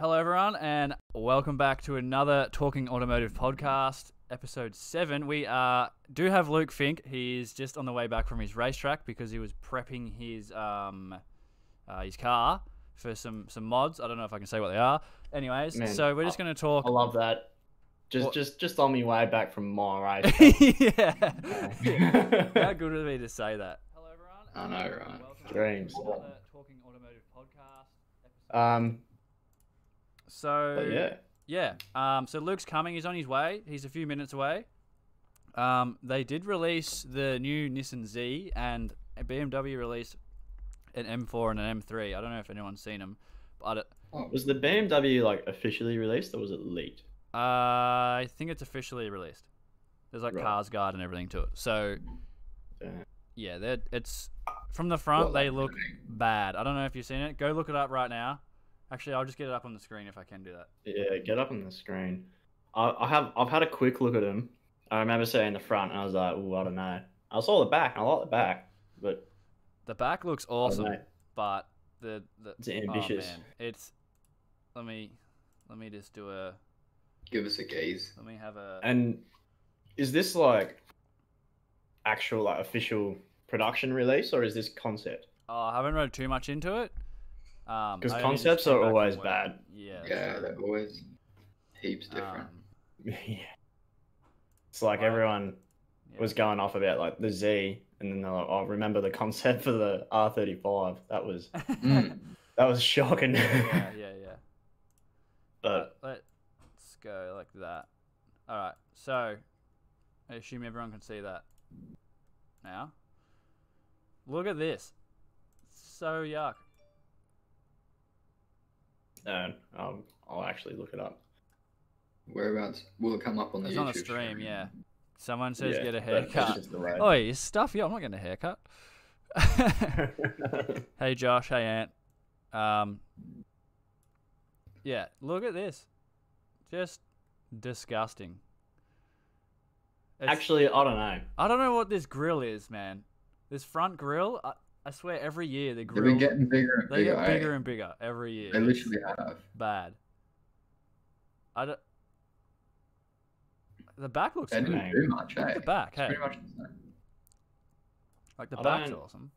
Hello, everyone, and welcome back to another Talking Automotive podcast, episode seven. We uh, do have Luke Fink. He's just on the way back from his racetrack because he was prepping his um, uh, his car for some some mods. I don't know if I can say what they are. Anyways, Man, so we're just going to talk. I love that. Just, What- just, just on my way back from my race. yeah. How good would it be to say that? Hello, everyone. I know, right? Dreams. Talking Automotive podcast. um, So but yeah, Yeah. Um, so Luke's coming. He's on his way. He's a few minutes away. Um, they did release the new Nissan Z, and BMW released an M4 and an M3. I don't know if anyone's seen them, but uh, was the BMW like officially released or was it leaked? I think it's officially released. There's like Right. Cars Guide and everything to it. So Yeah. yeah, they're, it's from the front. What, they look bad. I don't know if you've seen it. Go look it up right now. Actually, I'll just get it up on the screen if I can do that. Yeah, get up on the screen. I, I have, I've had a quick look at them. I remember seeing the front, and I was like, "Oh, I don't know." I saw the back, and I like the back, but The back looks awesome. but the, the It's oh, ambitious. Oh, man. It's let me let me just do a Give us a gaze. let me have a And is this like actual, like official production release, or is this concept? oh I haven't read too much into it. Um, 'Cause I only just concepts are always work. bad. Yeah. Yeah, true. they're always heaps different. Um, yeah. It's like Right. everyone yeah. was going off about like the Z, and then they're like, "Oh, remember the concept for the R thirty five? That was Mm. that was shocking." yeah, yeah, yeah. but Let, let's go like that. All right. So, I assume everyone can see that now. Look at this. So yuck. No, um, I'll actually look it up. Whereabouts will it come up on the It's YouTube on a stream, yeah. Someone says Yeah, get a haircut. just. Oh, you stuff? Yeah, I'm not getting a haircut. hey, Josh. Hey, Ant. Um, yeah, look at this. Just disgusting. It's- actually, I don't know. I don't know what this grill is, man. This front grill, I, I swear, every year the They've been getting bigger and they bigger. get eh? bigger and bigger every year. They It's literally have. bad. I don't. The back looks They good. didn't do much, Look eh? the back, It's hey. pretty much the same. Like the I back's don't- awesome.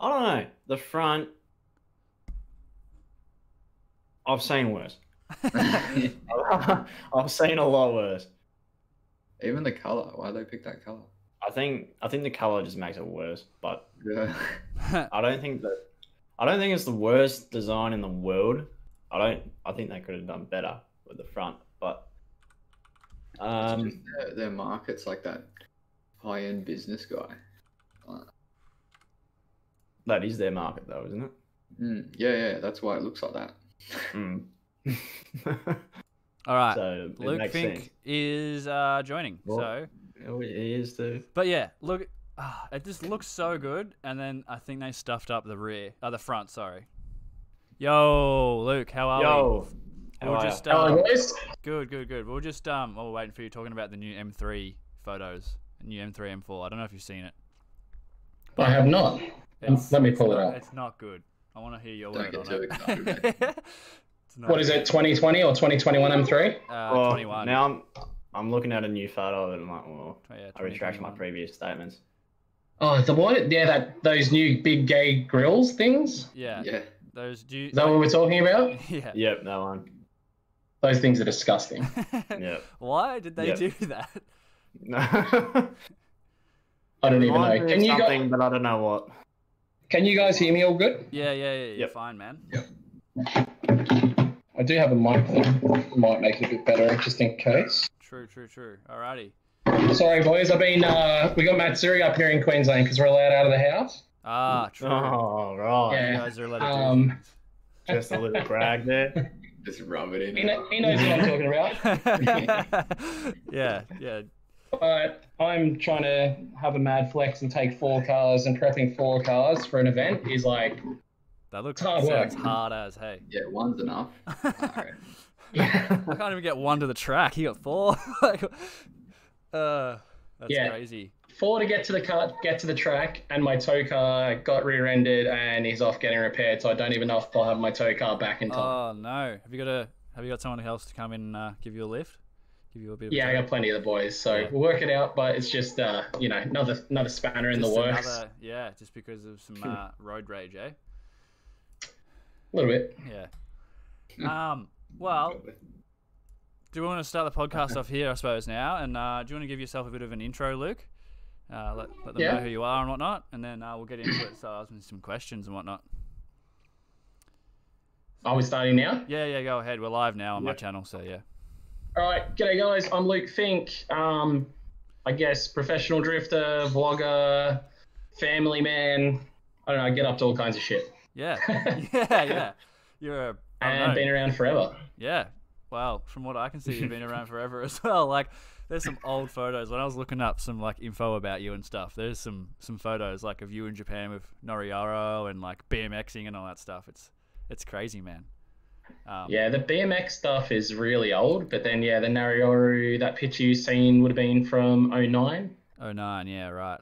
I don't know. The front, I've seen worse. I've seen a lot worse. Even the color. Why they pick that color? I think I think the color just makes it worse, but Yeah. I don't think that I don't think it's the worst design in the world. I don't. I think they could have done better with the front, but um, their, their market's like that high end business guy. That is their market, though, isn't it? mm, yeah, yeah, that's why it looks like that. Mm. All right. so Luke makes Fink sense. is uh, joining. Well- So, Oh, It is too. but yeah, look, ah, it just looks so good. And then I think they stuffed up the rear, uh, the front. Sorry. Yo, Luke, how are we? Yo, how We'll are ya? just Hello, um, boys. good, good, good. We'll just um, while we're waiting for you talking about the new M3 photos, new M3, M4. I don't know if you've seen it. I have not. Um, It's- let me pull it not- up. It's not good. I want to hear your Don't word get on too it. excited, mate. It's not What is good. it, 2020 or 2021 M3? Uh, Well, 21. Now I'm I'm looking at a new photo of it. and I'm like, well, oh, yeah, I retract my previous statements. Oh, the what? Yeah, that those new big gay grills things. Yeah, Yeah. those do. Is that what we're talking about? yeah. Yep, that one. Those things are disgusting. Yep. Why did they Yep. do that? No. I don't even know. Can you something, guys, but I don't know what. can you guys hear me all good? Yeah, yeah, yeah. You're Yep. fine, man. I do have a mic that might make it a bit better, just in case. True, true, true. Alrighty. Sorry, boys. I've been. Uh, we got Matsuri up here in Queensland because we're allowed out of the house. Ah, true. Oh, right. You Yeah. guys are allowed Um. Just a little brag there. Just rub it in. He, kn- he knows what I'm talking about. yeah, yeah. But I'm trying to have a mad flex and take four cars, and prepping four cars for an event is like That looks hard hard as hey. Yeah, one's enough. Alright. I can't even get one to the track. He got four. like, uh, that's Yeah. crazy. four to get to the car, get to the track, and my tow car got rear-ended and is off getting repaired. So I don't even know if I'll have my tow car back in time. Oh no! Have you got a Have you got someone else to come in and uh, give you a lift? Give you a bit of. yeah, I got plenty of the boys, so Yeah. we'll work it out. But it's just, uh, you know, another another spanner in the Just works. another- yeah, just because of some uh, road rage, eh? A little bit. Yeah. Um. Well, do you want to start the podcast off here, I suppose, now? And uh, do you want to give yourself a bit of an intro, Luke? Uh, let, let them Yeah. know who you are and whatnot, and then uh, we'll get into it. So I was some questions and whatnot. Are we starting now? Yeah, yeah, go ahead. We're live now on my channel, so yeah. All right, g'day guys. I'm Luke Fink. Um, I guess professional drifter, vlogger, family man. I don't know. I get up to all kinds of shit, Yeah, yeah, yeah. You're a and know. been around forever. Yeah. Wow. from what I can see, you've been around forever as well. Like, there's some old photos. When I was looking up some like info about you and stuff, there's some some photos like of you in Japan with Noriaro and like BMXing and all that stuff. It's it's crazy, man. Um, Yeah, the BMX stuff is really old, but then yeah, the Narioru, that picture you seen would have been from 09. Oh nine, yeah, right.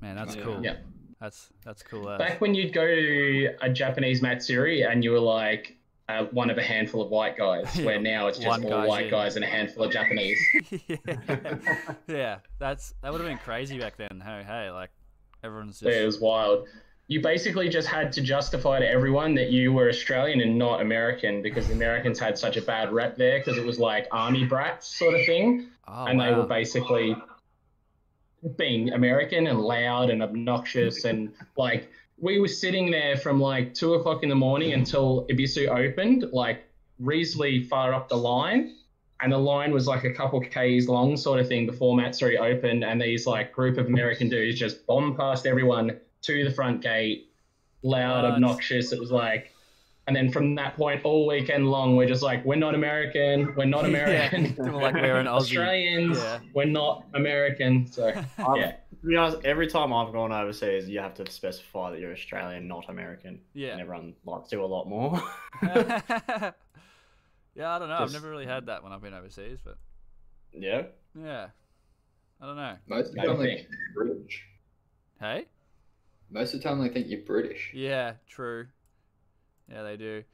Man, that's Yeah. cool. Yeah. That's that's cool. as. Back when you'd go to a Japanese Matsuri and you were like uh, one of a handful of white guys, Yeah, where now it's just all white in. guys and a handful of Japanese. yeah. yeah, that's that would have been crazy back then. Hey, hey, like everyone's just It was wild. You basically just had to justify to everyone that you were Australian and not American because the Americans had such a bad rep there because it was like army brats sort of thing. oh, and they were basically being American and loud and obnoxious and like we were sitting there from like two o'clock in the morning until Ebisu opened, like reasonably far up the line. And the line was like a couple k's long, sort of thing, before Matsuri opened. And these like group of American dudes just bombed past everyone to the front gate, loud, What? obnoxious. It was like, and then from that point, all weekend long, we're just like, we're not American, we're not American. they were like we're an Aussie. Australians, Yeah. we're not American. So yeah, To be honest, every time I've gone overseas, you have to specify that you're Australian, not American. Yeah. And everyone likes to a lot more. yeah, I don't know. I've never really had that when I've been overseas, but yeah. yeah, I don't know. Most of the time, they think- think you're British. Hey, Most of the time, they think you're British. yeah, true. Yeah, they do.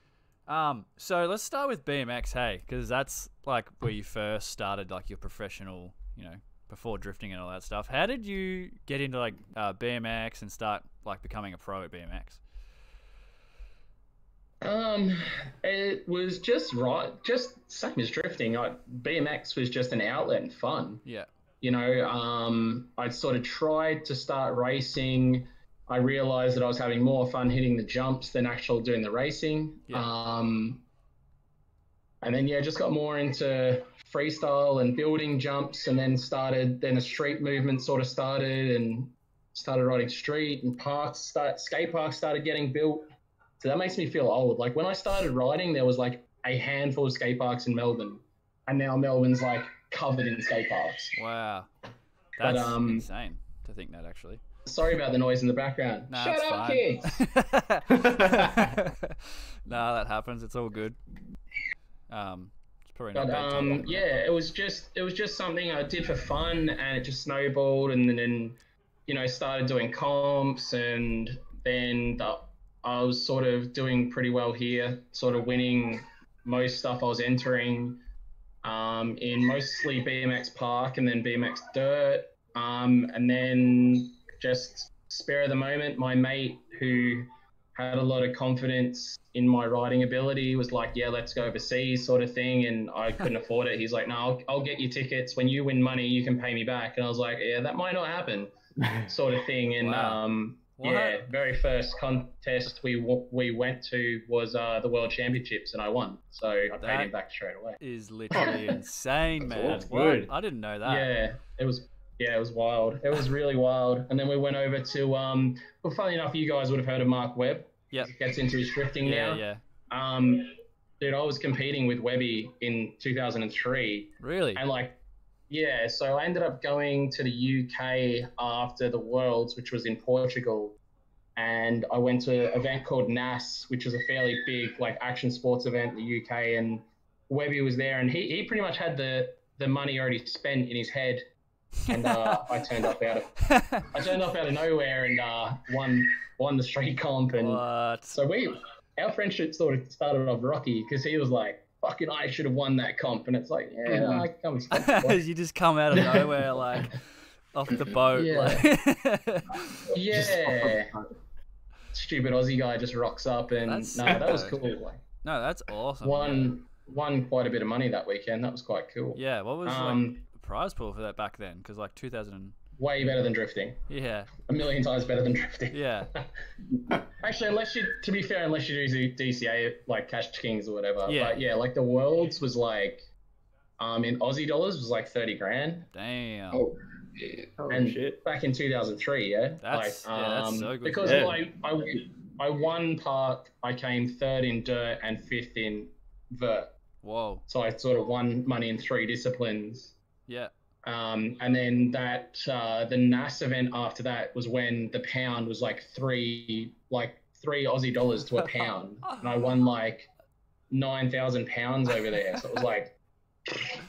Um, so let's start with BMX, hey, because that's like where you first started, like your professional, you know, before drifting and all that stuff. How did you get into like uh, BMX and start like becoming a pro at BMX? um, it was just right, just same as drifting. I, BMX was just an outlet and fun. Yeah, You know, um, I sort of tried to start racing. I realized that I was having more fun hitting the jumps than actual doing the racing. Yeah. Um, and then yeah, just got more into freestyle and building jumps, and then started. Then a street movement sort of started, and started riding street and parks. Start skate parks started getting built. So that makes me feel old. Like when I started riding, there was like a handful of skate parks in Melbourne, and now Melbourne's like covered in skate parks. wow, But, that's um, insane to think that actually. Sorry about the noise in the background. Nah, Shut up, fine. kids. nah, that happens. It's all good. Um, probably But um, yeah, it was just it was just something I did for fun, and it just snowballed, and then you know started doing comps, and then the, I was sort of doing pretty well here, sort of winning most stuff I was entering um, in mostly BMX Park and then BMX Dirt, um, and then just spare of the moment, my mate who had a lot of confidence in my riding ability was like, yeah, let's go overseas sort of thing. And I couldn't afford it. He's like, no, I'll, I'll get you tickets. When you win money, you can pay me back. And I was like, yeah, that might not happen sort of thing. And Wow. um, What? yeah, very first contest we w- we went to was uh, the World Championships and I won. So I paid him back straight away. is literally insane, That's man. awesome. Good. I didn't know that. Yeah, it was. Yeah, it was wild. It was really wild. And then we went over to. Um, well, funny enough, you guys would have heard of Mark Webb. Yep. He gets into his drifting Yeah, now. yeah. Um, dude, I was competing with Webby in 2003, Really? and like, yeah. So I ended up going to the UK after the Worlds, which was in Portugal, and I went to an event called NASS, which was a fairly big like action sports event in the UK, and Webby was there, and he, he pretty much had the the money already spent in his head and uh, I turned up out of I turned up out of nowhere and uh, won won the street comp and what? so we our friendship sort of started off rocky because he was like fucking I should have won that comp and it's like yeah Mhm. I come and you just come out of nowhere like off the boat. Yeah. like- yeah stupid Aussie guy just rocks up and That's no sick, that was cool like, no, that's awesome. won won quite a bit of money that weekend that was quite cool Yeah, what was um the prize pool for that back then? Because like 2000. And, way better than drifting yeah, a million times better than drifting yeah, Actually, unless you, to be fair, unless you do DCA like Cash Kings or whatever. Yeah. But yeah, like the Worlds was like, um, in Aussie dollars was like thirty grand. damn. Oh, yeah. Holy and shit. back in two thousand three, yeah. That's- like, yeah, that's um, so good. Because Yeah. I, I, I won park, I came third in dirt and fifth in vert. Whoa. So I sort of won money in three disciplines. Yeah. Um, and then that uh, the NASS event after that was when the pound was like three like three Aussie dollars to a pound, and I won like nine thousand pounds over there. So it was like.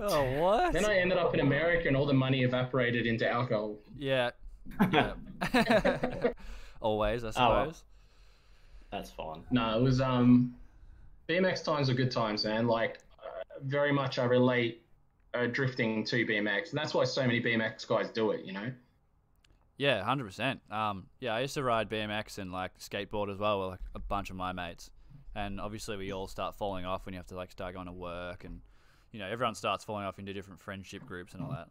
Oh what? Then I ended up in America, and all the money evaporated into alcohol. Yeah. Yeah. Always, I Oh, well. suppose. That's fine. No, it was um, BMX times are good times, man. Like uh, very much I relate uh, drifting to BMX, and that's why so many BMX guys do it. You know. Yeah, hundred percent. Um, yeah, I used to ride BMX and like skateboard as well with like a bunch of my mates, and obviously we all start falling off when you have to like start going to work, and you know everyone starts falling off into different friendship groups and all that.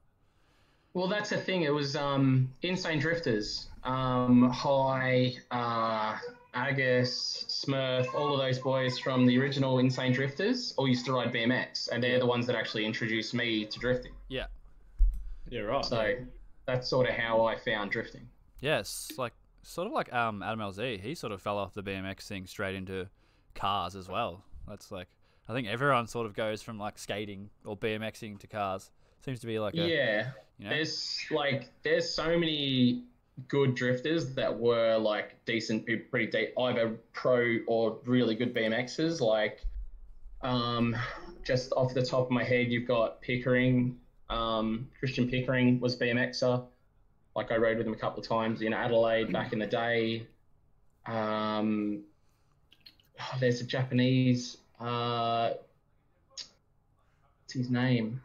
Well, that's the thing. It was um, Insane Drifters, um, High, uh, Agus, Smurf, all of those boys from the original Insane Drifters all used to ride BMX, and they're the ones that actually introduced me to drifting. Yeah, You're right. So that's sort of how I found drifting. yes, like sort of like um Adam LZ. He sort of fell off the BMX thing straight into cars as well. That's like I think everyone sort of goes from like skating or BMXing to cars. Seems to be like a Yeah, you know there's like there's so many good drifters that were like decent, pretty deep, either pro or really good BMXers. Like, um, just off the top of my head, you've got Pickering. Um, Christian Pickering was BMXer. Like I rode with him a couple of times in Adelaide back in the day. Um, oh, there's a Japanese. Uh, what's his name?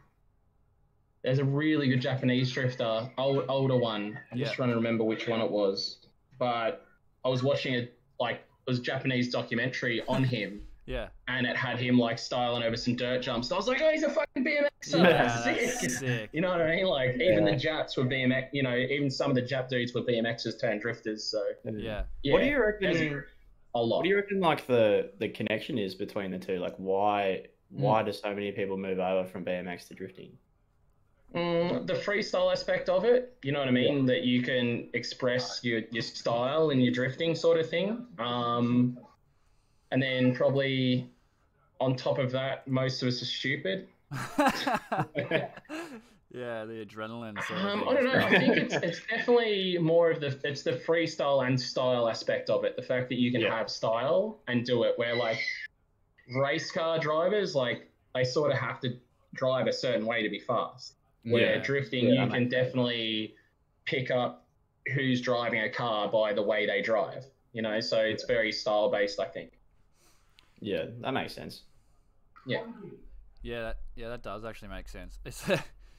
There's a really good Japanese drifter, old, older one. I'm just trying to remember which one it was. But I was watching a like it was a Japanese documentary on him, yeah and it had him like styling over some dirt jumps. I was like, oh, he's a fucking BMXer. yeah That's that's sick. sick. You know what I mean? Like even the Japs were BMX. You know, even some of the Jap dudes were BMXers turned drifters. So Yeah. yeah, What do you reckon? there's a lot. What do you reckon? Like the the connection is between the two. Like why hmm. why do so many people move over from BMX to drifting? Mm, the freestyle aspect of it, you know what I mean? That you can express your, your style and your drifting sort of thing. Um, and then probably on top of that, most of us are stupid. yeah, the adrenaline. Um, I don't know. I think it's, it's definitely more of the it's the freestyle and style aspect of it. The fact that you can Yeah. have style and do it. Where like race car drivers, like they sort of have to drive a certain way to be fast. Where Yeah. drifting, Yeah, you can definitely pick up who's driving a car by the way they drive. You know, so it's very style based. I think. Yeah, that makes sense. Yeah. Yeah, that, yeah, that does actually make sense. It's,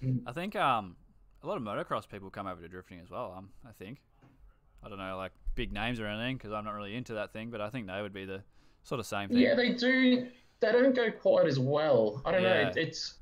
Mm. I think um, a lot of motocross people come over to drifting as well. Um, I think. I don't know, like big names or anything, because I'm not really into that thing. But I think they would be the sort of same thing. Yeah, they do. They don't go quite as well. I don't Yeah. know. It's.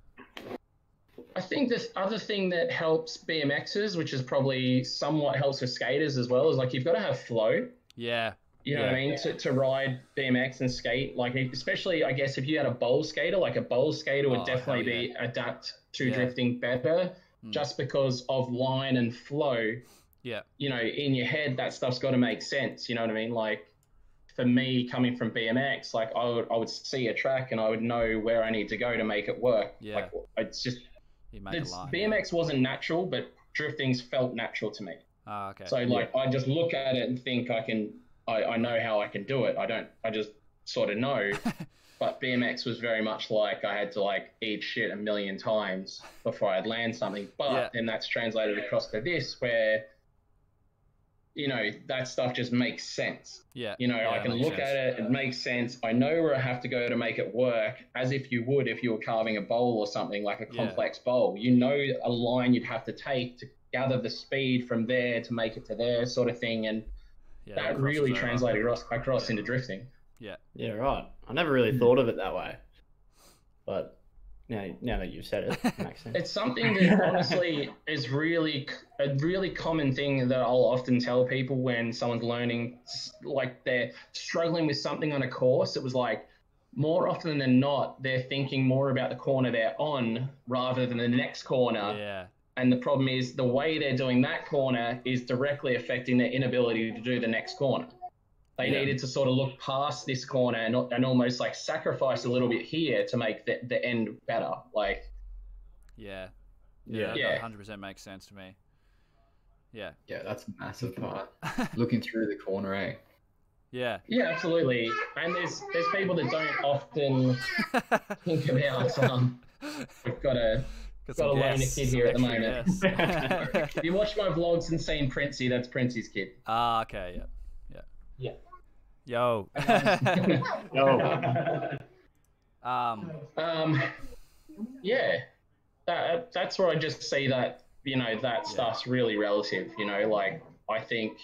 I think this other thing that helps BMXers, which is probably somewhat helps with skaters as well, is like you've got to have flow. yeah, You know what I Yeah. mean? To, to ride BMX and skate, like especially I guess if you had a bowl skater, like a bowl skater would Oh, definitely hell be adapt to Yeah. drifting better, Mm. just because of line and flow. yeah, You know, in your head, that stuff's got to make sense. You know what I mean? Like for me, coming from BMX, like I would I would see a track and I would know where I need to go to make it work. Yeah. Like it's just you a it's, line. yeah. BMX wasn't natural, but drifting's felt natural to me. Ah, okay. So like I just look at it and think I can I, I know how I can do it. I don't I just sort of know. but BMX was very much like I had to like eat shit a million times before I'd land something. But Yeah. then that's translated across to this where you know that stuff just makes sense. Yeah. You know, Yeah, I can look sense. at it, it makes sense. I know where I have to go to make it work, as if you would if you were carving a bowl or something like a Yeah. complex bowl. You know a line you'd have to take to gather the speed from there to make it to there, sort of thing. And Yeah, that crosses really over. translated across, across into drifting. Yeah. Yeah, right. I never really hmm. thought of it that way, but now now that you've said it, it makes sense. It's something that honestly is really a really common thing that I'll often tell people when someone's learning, like they're struggling with something on a course. It was like more often than not, they're thinking more about the corner they're on rather than the next corner. Yeah. And the problem is the way they're doing that corner is directly affecting their inability to do the next corner. They Yeah. needed to sort of look past this corner and, and almost like sacrifice a little bit here to make the, the end better. Like, Yeah. Yeah. Yeah. Hundred percent makes sense to me. Yeah. Yeah, that's a massive part. Looking through the corner, eh? yeah. yeah, absolutely. And there's there's people that don't often think about um, we've got a Got Got a loner guests, kid here at the moment. if you watch my vlogs and seen Princey, that's Princey's kid. ah, okay. yeah, Yeah. Yeah. Yo. Yo. um. Um, yeah, that, that's where I just see that you know that stuff's really relative. You know, like I think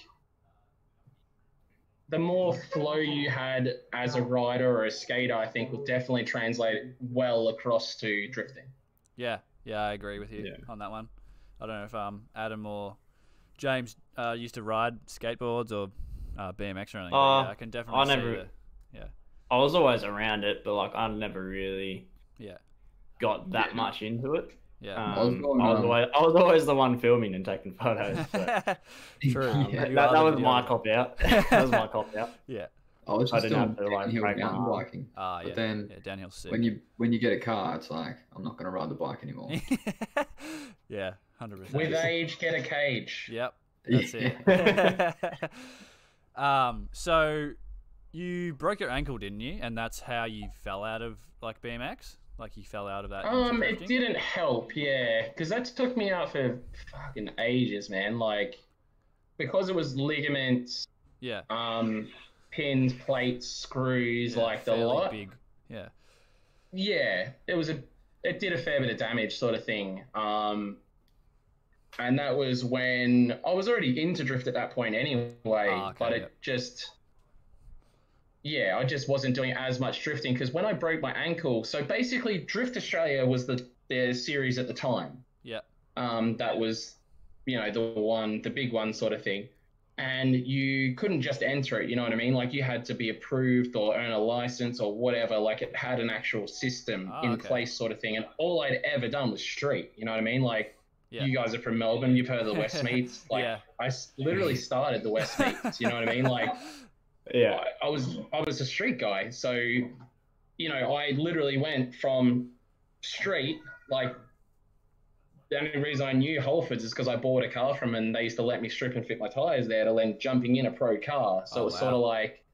the more flow you had as a rider or a skater, I think will definitely translate well across to drifting. Yeah. Yeah. I agree with you Yeah. on that one. I don't know if um Adam or James uh, used to ride skateboards or uh, BMX or anything. but Uh, yeah, I can definitely I see never- the- I was always around it, but like I never really Yeah. got that Yeah. much into it. Yeah. I was Um, I was um, always I was always the one filming and taking photos. So. True. Um, Yeah, that, that was my videographer. cop out. that was my cop out. Yeah. I was just didn't doing have to, like, downhill mountain arm. biking. Ah, But yeah. then yeah. Downhill sick. when you when you get a car, it's like I'm not gonna ride the bike anymore. yeah. Hundred percent. With age, get a cage. Yep. That's Yeah. it. Um, so you broke your ankle, didn't you? And that's how you fell out of like BMX. Like you fell out of that. Um, it didn't help, yeah, because that took me out for fucking ages, man. Like, because it was ligaments, Yeah. um, pins, plates, screws, yeah, like the lot. Big. Yeah. Yeah, it was a, it did a fair bit of damage, sort of thing. Um, and that was when I was already into drift at that point anyway, Ah, okay, but it yep. just, yeah, I just wasn't doing as much drifting because when I broke my ankle, so basically Drift Australia was the the series at the time. Yeah. Um, that was, you know, the one, the big one, sort of thing. And you couldn't just enter it, you know what I mean? Like you had to be approved or earn a license or whatever. Like it had an actual system Ah, in okay. place, sort of thing. And all I'd ever done was street, you know what I mean? Like Yeah. you guys are from Melbourne, you've heard of the West Meets. Like Yeah. I s- literally started the West Meets, you know what I mean? Like Yeah. I, I was I was a street guy, so you know I literally went from street like the only reason I knew Holford's is because I bought a car from them and they used to let me strip and fit my tires there to then jumping in a pro car. So Oh, it was wow. sort of like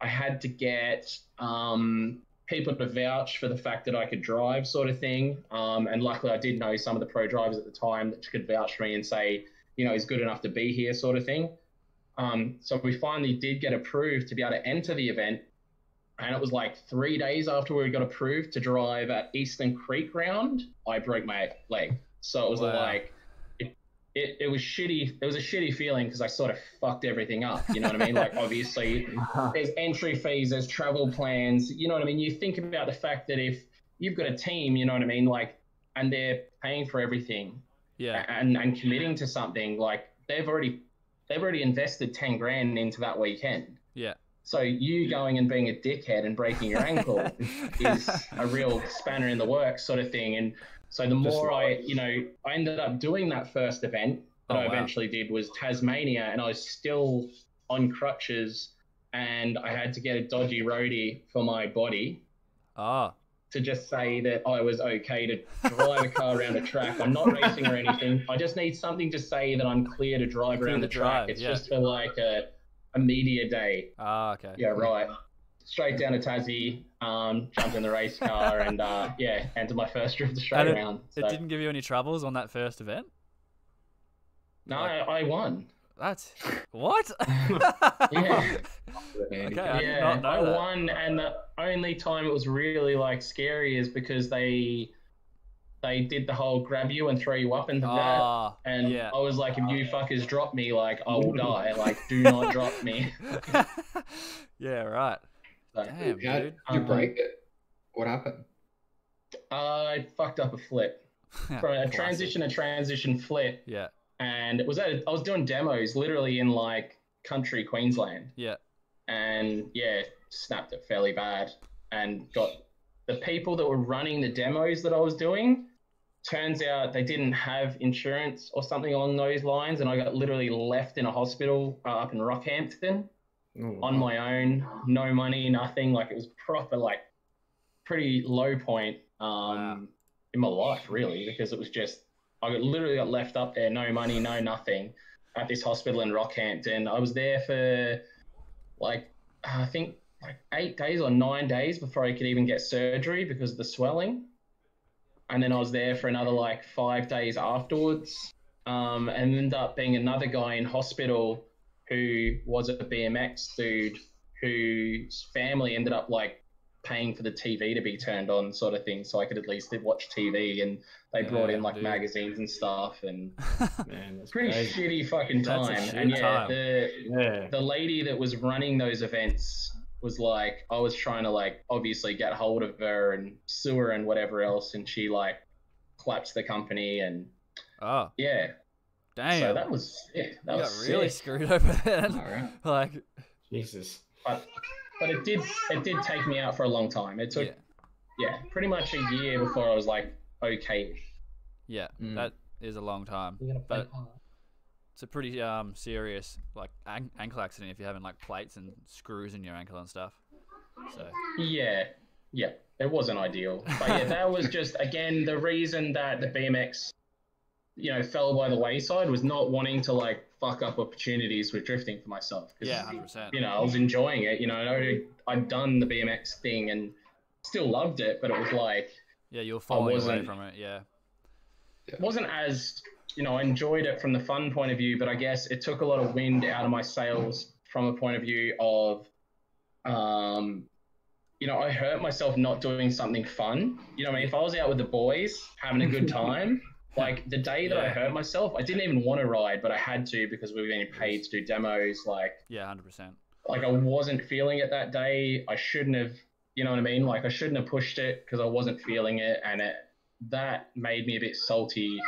I had to get um, people to vouch for the fact that I could drive, sort of thing. Um, and luckily, I did know some of the pro drivers at the time that could vouch for me and say, you know, he's good enough to be here, sort of thing. Um, so we finally did get approved to be able to enter the event. And it was like three days after we got approved to drive at Eastern Creek Round, I broke my leg. So it was Wow. like, it, it, was shitty. It was a shitty feeling because I sort of fucked everything up. You know what I mean? Like, obviously, there's entry fees, there's travel plans. You know what I mean? You think about the fact that if you've got a team, you know what I mean? Like, and they're paying for everything Yeah. and, and committing to something, like, they've already they've already invested 10 grand into that weekend. Yeah. So you going and being a dickhead and breaking your ankle is a real spanner in the works sort of thing. And so the more I, you know, I ended up doing that first event that Oh, I wow. eventually did was Tasmania, and I was still on crutches, and I had to get a dodgy roadie for my body Ah. to just say that I was okay to drive a car around a track. I'm not racing or anything. I just need something to say that I'm clear to drive around to the track. drive, it's yeah. just for like a, a media day. Ah. Okay. Yeah, right. straight down to Tassie, um, jumped in the race car, and uh, yeah, entered my first Drift straight And it- round. It So, didn't give you any troubles on that first event. no, I, I won. That's what? Yeah. Okay, I yeah, I that. won, and the only time it was really like scary is because they they did the whole grab you and throw you up into that. Ah, And yeah. I was like, if you fuckers drop me, like I will die. Like, do not drop me. yeah, right. So, Damn, How did dude. you Um, break it? What happened? I fucked up a flip from a transition to transition flip, Yeah, and it was at I was doing demos literally in like country Queensland, yeah. and yeah, snapped it fairly bad, and got the people that were running the demos that I was doing. Turns out they didn't have insurance or something along those lines, and I got literally left in a hospital uh, up in Rockhampton. Ooh. on my own, no money, nothing. Like it was proper, like pretty low point um, Wow. in my life, really, because it was just I got, literally got left up there, no money, no nothing, at this hospital in Rockhampton. I was there for like I think like eight days or nine days before I could even get surgery because of the swelling, and then I was there for another like five days afterwards, um, and ended up being another guy in hospital who was a BMX dude whose family ended up like paying for the TV to be turned on, sort of thing, so I could at least watch TV. And they brought in like dude. magazines and stuff, and Man, that's pretty crazy. shitty fucking time. shit and yeah, time. the Yeah. the lady that was running those events was like, I was trying to like obviously get hold of her and sue her and whatever else, and she like collapsed the company and oh, yeah. Damn. So that was sick. that you was got really sick. screwed over then. Alright. Like, Jesus. but but it did it did take me out for a long time. It took yeah, yeah, pretty much a year before I was like okay. yeah. Mm. That is a long time. But it's a pretty um serious like an- ankle accident if you're having like plates and screws in your ankle and stuff. So Yeah, yeah, it wasn't ideal, but yeah, that was just again the reason that the BMX, you know, fell by the wayside was not wanting to like fuck up opportunities with drifting for myself. 'Cause, yeah, hundred percent. you know, I was enjoying it. You know, I already, I'd done the BMX thing and still loved it, but it was like Yeah, you're falling away from it. Yeah, it wasn't as you know I enjoyed it from the fun point of view, but I guess it took a lot of wind out of my sails from a point of view of, um, you know, I hurt myself not doing something fun. You know, what I mean, if I was out with the boys having a good time. Like the day that I hurt myself, I didn't even want to ride, but I had to because we were getting paid to do demos. Like, yeah, hundred percent. like I wasn't feeling it that day. I shouldn't have, you know what I mean? Like I shouldn't have pushed it because I wasn't feeling it, and it that made me a bit salty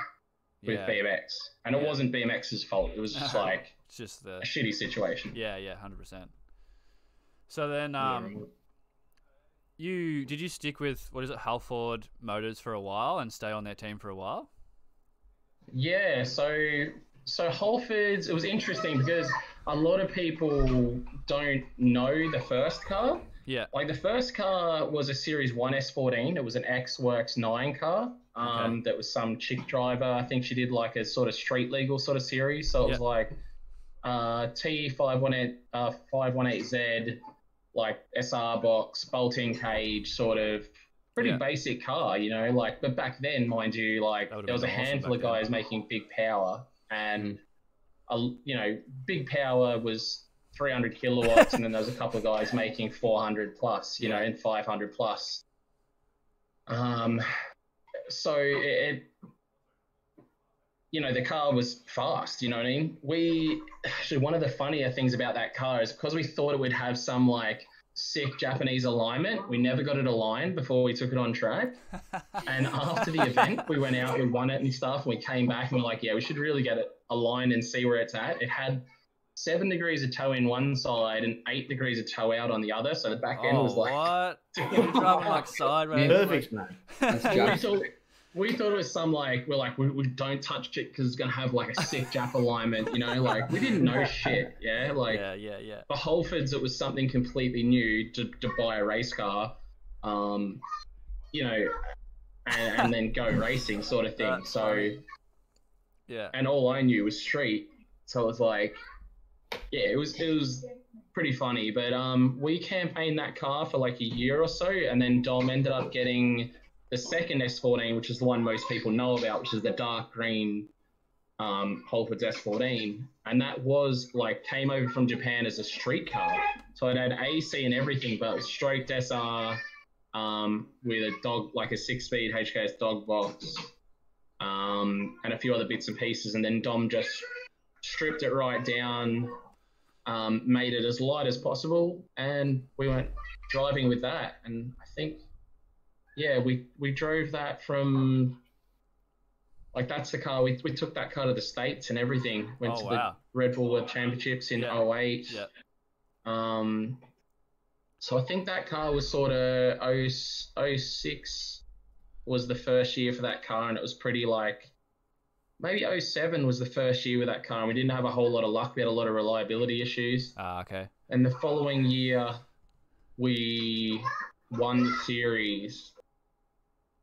with Yeah, BMX. And it wasn't BMX's fault. It was just like it's just the a shitty situation. yeah, yeah, hundred percent. So then, um, you did you stick with what is it, Halford Motors for a while and stay on their team for a while? Yeah, so so Holford's, it was interesting because a lot of people don't know the first car. Yeah, Like the first car was a Series 1 S14. It was an X Works 9 car. Um, Okay. That was some chick driver. I think she did like a sort of street legal sort of series. So it was like uh, T518, uh, 518Z, like SR box, bolting cage, sort of pretty Yeah. basic car, you know. Like, but back then, mind you, like there was a awesome handful of back then. guys making big power, and a, you know, big power was 300 kilowatts, and then there was a couple of guys making 400 plus, you know, and 500 plus. Um, so it, it, you know, the car was fast. You know what I mean? We actually one of the funnier things about that car is because we thought it would have some like sick Japanese alignment. We never got it aligned before we took it on track. And after the event, we went out, we won it and stuff. And we came back and we're like, yeah, we should really get it aligned and see where it's at. It had seven degrees of toe in one side and eight degrees of toe out on the other. So the back end oh, was like, what? You're driving like sideways. Perfect, man. That's we thought, it was some like we're like we, we don't touch it because it's gonna have like a sick Jap alignment, you know. Like we didn't know shit, yeah. Like yeah, yeah, yeah. for Holford's, it was something completely new to, to buy a race car, um, you know, and, and then go racing sort of thing. That's So funny. Yeah, and all I knew was street, so it was like, yeah, it was it was pretty funny. But um, we campaigned that car for like a year or so, and then Dom ended up getting the second S14, which is the one most people know about, which is the dark green um, Holford's S14, and that was like came over from Japan as a street car. So it had AC and everything, but stroked SR um, with a dog like a six-speed HKS dog box um, and a few other bits and pieces. And then Dom just stripped it right down, um, made it as light as possible, and we went driving with that. And I think, yeah, we we drove that from like that's the car we, we took that car to the states and everything. Went Oh, to wow. the Red Bull World Championships in Yeah. 08. Yeah. Um, so I think that car was sort of 06 was the first year for that car, and it was pretty like maybe 07 was the first year with that car, and we didn't have a whole lot of luck. We had a lot of reliability issues, Ah, okay. and the following year we won the series.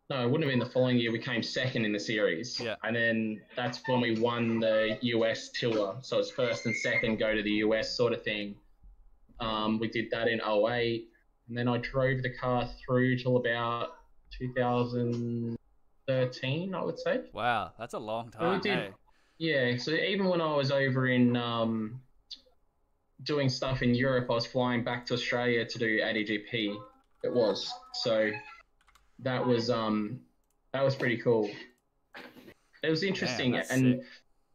No, it wouldn't have been the following year. We came second in the series. Yeah. And then that's when we won the US tour. So it's first and second go to the US sort of thing. Um, we did that in 08. And then I drove the car through till about 2013, I would say. Wow, that's a long time. did- hey? Yeah, so even when I was over in um, doing stuff in Europe, I was flying back to Australia to do ADGP. It was so that was um that was pretty cool. It was interesting, that's and sick.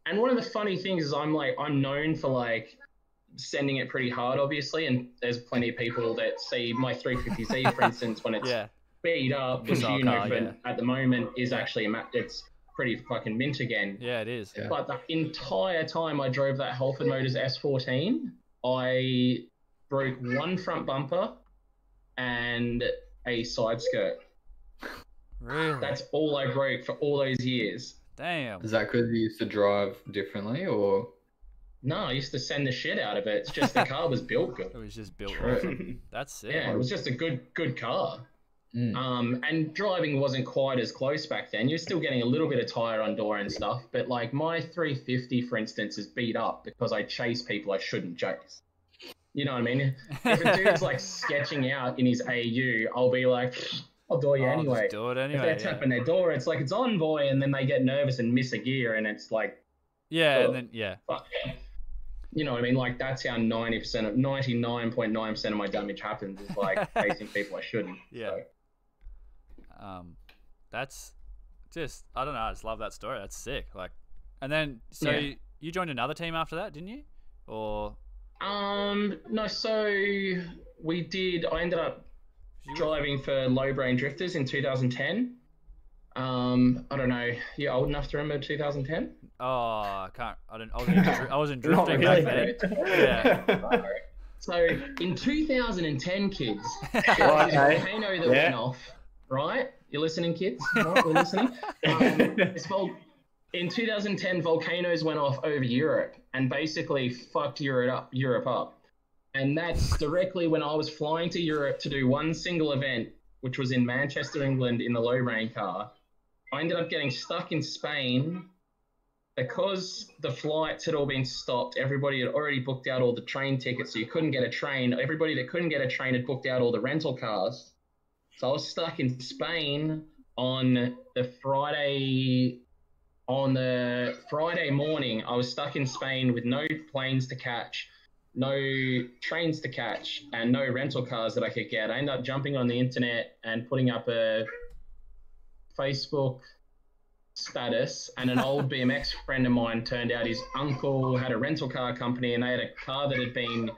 and one of the funny things is I'm like I'm known for like sending it pretty hard, obviously, and there's plenty of people that see my 350Z, for instance, when it's Yeah. beat up, which you know car, yeah. at the moment is actually a ma- it's pretty fucking mint again. Yeah, it is. Yeah. But the entire time I drove that Halford Motors S14, I broke one front bumper and a side skirt. Really? That's all I broke for all those years. Damn. Is that because you used to drive differently, or No, I used to send the shit out of it. It's just the car was built good. It was just built True. right. That's sick. Yeah, it was just a good good car. Mm. Um, and driving wasn't quite as close back then. You're still getting a little bit of tire on door and stuff, but like my 350, for instance, is beat up because I chase people I shouldn't chase. You know what I mean? If a dude's like sketching out in his AU, I'll be like, I'll do you I'll anyway. Do it If anyway. they're Yeah. tapping their door, it's like it's on, boy, and then they get nervous and miss a gear, and it's like, yeah, Oh. and then yeah. fuck. You know what I mean? Like that's how 90% of 99.9% of my damage happens is like facing people I shouldn't. Yeah. So, Um, that's just I don't know. I just love that story. That's sick. Like, and then so Yeah. you, you joined another team after that, didn't you? Or Um, no, so we did. I ended up driving for Low Brain Drifters in 2010. Um, I don't know. You're old enough to remember 2010? Oh, I can't. I didn't. I wasn't. I wasn't drifting really. back then. Yeah. So in 2010, kids, Right, there was a hey. volcano that Yeah. went off. Right? You're listening, kids? Right, we're listening. Um, it's vol- in 2010, volcanoes went off over Europe and basically fucked Europe up. Europe up. And that's directly when I was flying to Europe to do one single event, which was in Manchester, England, in the low rain car. I ended up getting stuck in Spain because the flights had all been stopped. Everybody had already booked out all the train tickets, so you couldn't get a train. Everybody that couldn't get a train had booked out all the rental cars. So I was stuck in Spain on the Friday. On the Friday morning, I was stuck in Spain with no planes to catch, no trains to catch, and no rental cars that I could get. I ended up jumping on the internet and putting up a Facebook status, and an old BMX friend of mine turned out his uncle had a rental car company, and they had a car that had been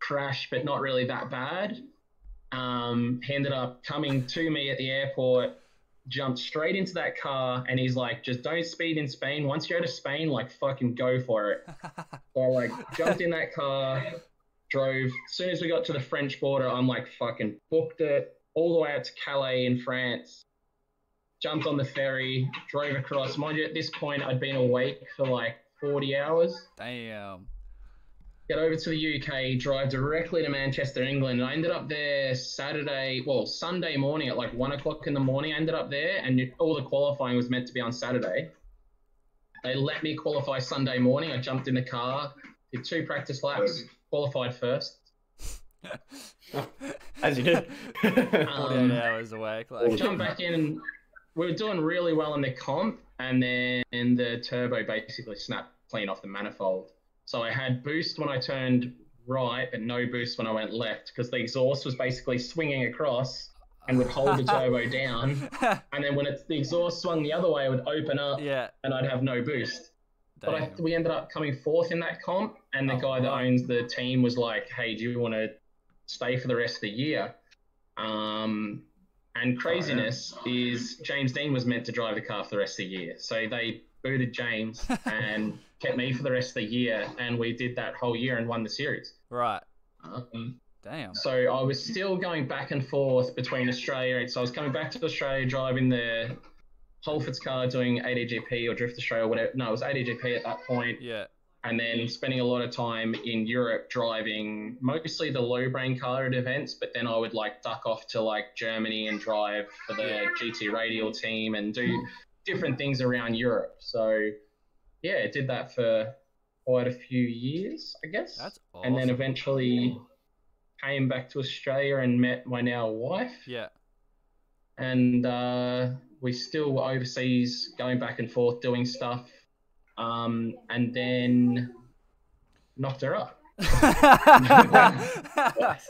crashed, but not really that bad. Um, he ended up coming to me at the airport, jumped straight into that car, and he's like, "Just don't speed in Spain. Once you're out of Spain, like fucking go for it." So I like jumped in that car, drove. As soon as we got to the French border, I'm like fucking booked it all the way out to Calais in France. Jumped on the ferry, drove across. Mind you, at this point, I'd been awake for like 40 hours. Damn. Get over to the UK, drive directly to Manchester, England. And I ended up there Saturday, well, Sunday morning at like one o'clock in the morning. I ended up there, and all the qualifying was meant to be on Saturday. They let me qualify Sunday morning. I jumped in the car, did two practice laps, qualified first. As you do. Forty-eight Um, hours awake. Like, jump back in and we were doing really well in the comp and then the turbo basically snapped clean off the manifold. So I had boost when I turned right but no boost when I went left because the exhaust was basically swinging across and would hold the turbo down and then when it's, the exhaust swung the other way it would open up yeah. and I'd have no boost. But I, we ended up coming fourth in that comp, and the Oh, guy that owns the team was like, "Hey, do you want to stay for the rest of the year?" Um, and craziness is James Deane was meant to drive the car for the rest of the year, so they booted James and kept me for the rest of the year, and we did that whole year and won the series. Right. Um, Damn. so I was still going back and forth between Australia. So I was coming back to Australia, driving the Holford's car, doing ADGP or Drift Australia, or whatever. No, it was ADGP at that point, Yeah. and then spending a lot of time in Europe driving mostly the low brain colored events. But then I would like duck off to like Germany and drive for the GT Radial team and do different things around Europe. So yeah, it did that for quite a few years, I guess That's awesome. and then eventually came back to Australia and met my now wife, Yeah. and uh, we still were overseas, going back and forth doing stuff, um, and then knocked her up.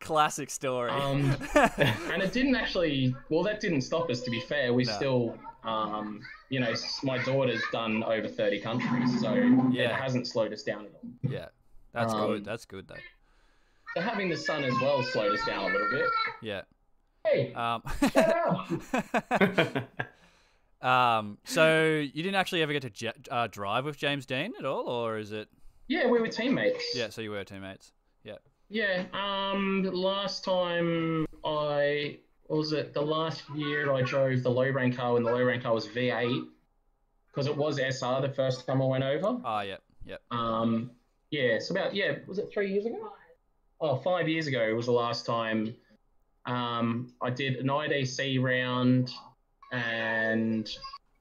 Classic story. Um, and it didn't actually. Well, that didn't stop us. To be fair, we No. still, um, you know, my daughter's done over thirty countries, so yeah. it hasn't slowed us down at all. yeah. That's um, good. That's good though. So having the son as well slowed us down a little bit. Yeah. Hey, Um, um, so you didn't actually ever get to j- uh, drive with James Deane at all, or is it? Yeah, we were teammates. Yeah. So you were teammates. Yeah. Yeah. Um. Last time I what was it the last year I drove the low rank car when the low rank car was V8 because it was SR the first time I went over. Oh, yeah. Yep. Um. Yeah. So about yeah was it three years ago? Oh, five years ago was the last time. Um. I did an IDC round and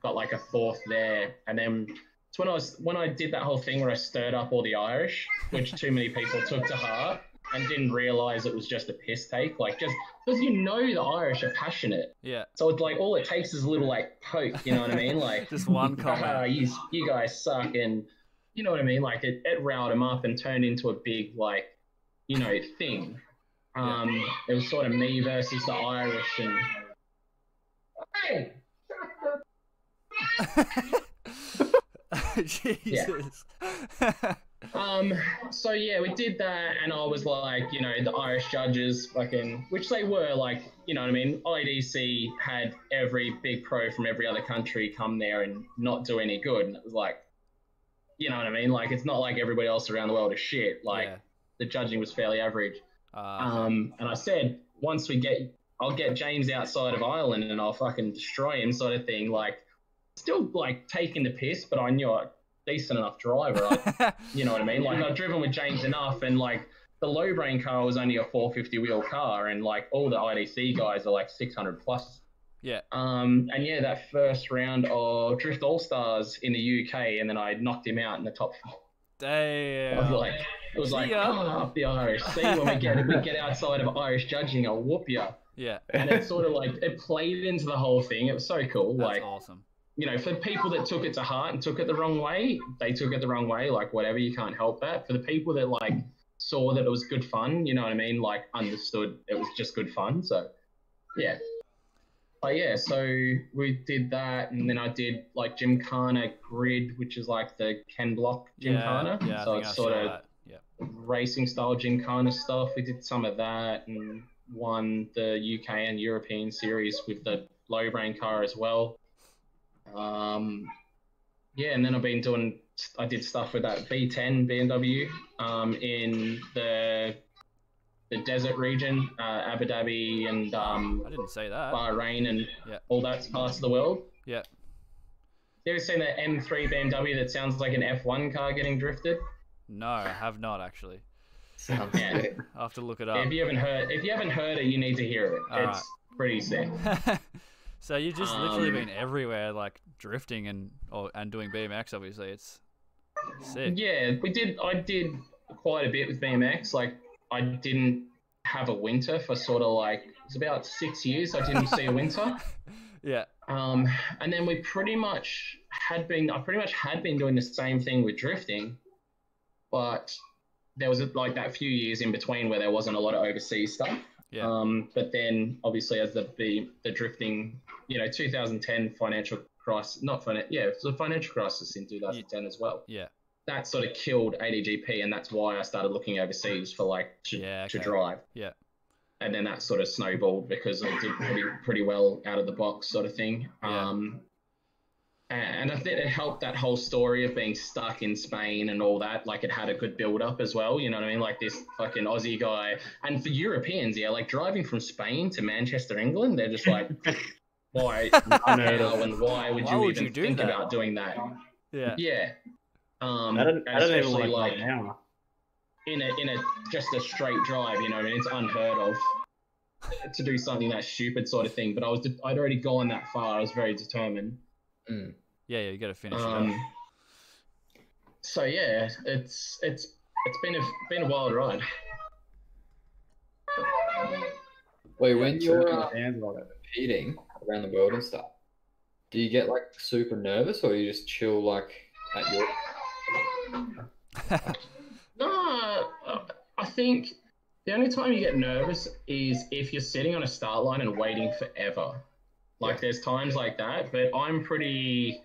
got like a fourth there, and then. It's when I was when I did that whole thing where I stirred up all the Irish, which too many people took to heart and didn't realize it was just a piss take. Like just because you know the Irish are passionate, Yeah. so it's like all it takes is a little like poke. You know what I mean? Like Just one "Haha, comment. you you guys suck, and you know what I mean? Like it, it riled him up and turned into a big like you know thing. Um, it was sort of me versus the Irish, and hey, Jesus. Um, so yeah, we did that, and I was like, you know, the Irish judges, fucking, which they were, like, you know what I mean. IDC had every big pro from every other country come there and not do any good, and it was like, you know what I mean. Like, it's not like everybody else around the world is shit. Like, yeah. the judging was fairly average. Uh, Um, and I said, once we get, I'll get James outside of Ireland and I'll fucking destroy him, sort of thing. Like, still like taking the piss, but I knew a decent enough driver. I you know what I mean? Like I've driven with James enough, and like the low brain car was only a 450 wheel car, and like all the IDC guys are like 600 plus. yeah. Um, and yeah, that first round of Drift All Stars in the UK, and then I knocked him out in the top four. I was like, it was like, come up the Irish. See when we get we get outside of Irish judging, I'll whoop you. yeah. And it sort of like it played into the whole thing. It was so cool. That's like awesome. You know, for people that took it to heart and took it the wrong way, they took it the wrong way. Like whatever, you can't help that. For the people that like saw that it was good fun, you know what I mean? Like understood it was just good fun. So yeah. But yeah, so we did that, and then I did like Gymkhana Grid, which is like the Ken Block Yeah. Gymkhana. Yeah. I so it's sort of. Yeah. racing style Gymkhana stuff. We did some of that and won the UK and European series with the low brain car as well. Um, yeah, and then I've been doing. I did stuff with that V10 BMW um, in the the desert region, uh, Abu Dhabi and um, I didn't say that. Bahrain and Yeah. all that parts of the world. Yeah. You ever seen that M3 BMW that sounds like an F1 car getting drifted? No, I have not actually. Sounds Yeah. sick. I'll have to look it Yeah, up. if you haven't heard, if you haven't heard it, you need to hear it. All it's pretty sick. so you've just literally Um, been everywhere, like drifting and or and doing BMX. Obviously, it's sick. Yeah, we did. I did quite a bit with BMX. Like, I didn't have a winter for sort of like it's about six years. I didn't see a winter. Yeah. Um, and then we pretty much had been, I pretty much had been doing the same thing with drifting, but there was like that few years in between where there wasn't a lot of overseas stuff. Yeah. Um, but then obviously as the, the the drifting, you know, 2010 financial crisis, not financial, yeah, it was a financial crisis in 2010 as well. Yeah. That sort of killed ADGP, and that's why I started looking overseas for like to, Yeah, to drive. Yeah. And then that sort of snowballed because I did pretty pretty well out of the box, sort of thing. Yeah. Um, and I think it helped that whole story of being stuck in Spain and all that. Like it had a good build up as well. You know what I mean? Like this fucking Aussie guy. And for Europeans, yeah, like driving from Spain to Manchester, England, they're just like, why? Unheard of. how and why would Why you would even you do think that? about doing that? Yeah. Yeah. Um, I don't, I don't even especially want like now. in a in a just a straight drive. You know, what I mean, it's unheard of to do something that stupid sort of thing. But I was I'd already gone that far. I was very determined. Mm. Yeah. Yeah. You got to finish it Um, up. so yeah, it's it's it's been a been a wild ride. Wait, when you're Jerking uh, the hands on it. competing around the world and stuff, do you get like super nervous or you just chill like at your? No, I think the only time you get nervous is if you're sitting on a start line and waiting forever. Like Yeah. there's times like that, but I'm pretty.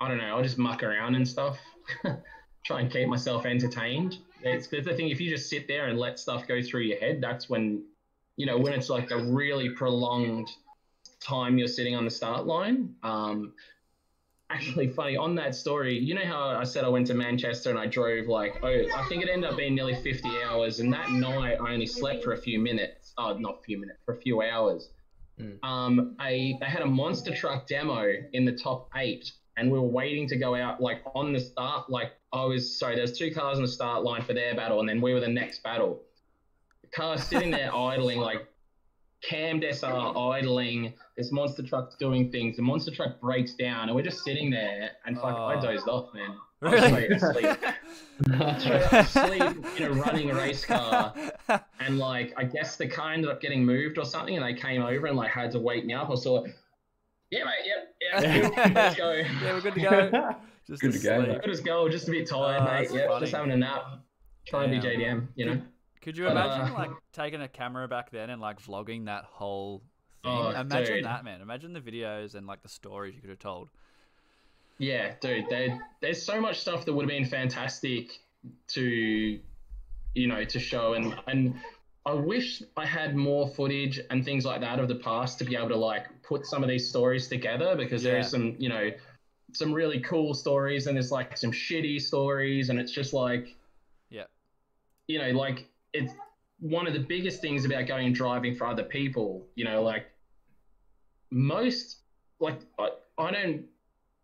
I don't know. I'll just muck around and stuff. Try and keep myself entertained. It's the thing. If you just sit there and let stuff go through your head, that's when, you know, when it's like a really prolonged time you're sitting on the start line. Um, actually funny on that story you know how i said i went to manchester and i drove like oh i think it ended up being nearly 50 hours and that night i only slept for a few minutes oh not a few minutes for a few hours Mm. um a they had a monster truck demo in the top eight and we were waiting to go out like on the start like i was sorry there's two cars on the start line for their battle and then we were the next battle the car sitting there idling like cammed SR idling, this monster truck's doing things, the monster truck breaks down, and we're just sitting there, and fuck, I Oh. dozed off, man. I was Really? asleep. Asleep in a running race car, and like, I guess the car ended up getting moved or something, and they came over and like had to wake me up. I was sort yeah, mate, yep, yeah, let's go. yeah, we're good to go. Just Good to go, Good as go, just a bit tired, Oh, mate. that's Yep, funny. just having a nap. Trying to be JDM, you know. Could you imagine uh, like taking a camera back then and like vlogging that whole thing? Oh, imagine dude. that, man. Imagine the videos and like the stories you could have told. Yeah, dude, there, there's so much stuff that would have been fantastic to, you know, to show, and and I wish I had more footage and things like that of the past to be able to like put some of these stories together because there Yeah. is some, you know, some really cool stories and there's like some shitty stories, and it's just like, Yeah. you know, like it's one of the biggest things about going and driving for other people, you know, like most like I, I don't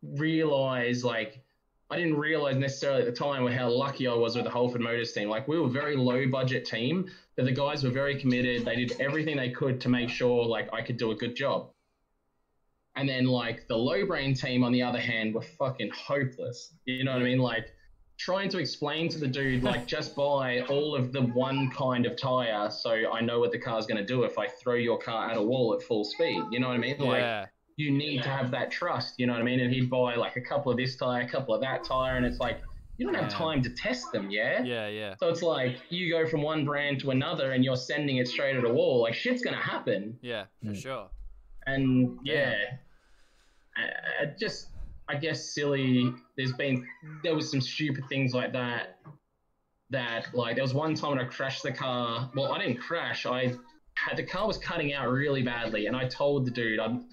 realize like I didn't realize necessarily at the time how lucky I was with the Holford Motors team. Like we were a very low budget team, but the guys were very committed. They did everything they could to make sure like I could do a good job. And then like the low brain team on the other hand were fucking hopeless. You know what I mean? Like trying to explain to the dude like just buy all of the one kind of tire so I know what the car's going to do if I throw your car at a wall at full speed. You know what I mean? Like yeah. you need to have that trust, you know what I mean? And he'd buy like a couple of this tire, a couple of that tire, and it's like you don't have time to test them, yeah? Yeah, yeah. So it's like you go from one brand to another and you're sending it straight at a wall. Like shit's gonna happen. Yeah, for Mm. sure. And yeah, I, I just I guess silly. There's been there was some stupid things like that. That like there was one time when I crashed the car. Well, I didn't crash. I had the car was cutting out really badly, and I told the dude, "I'm."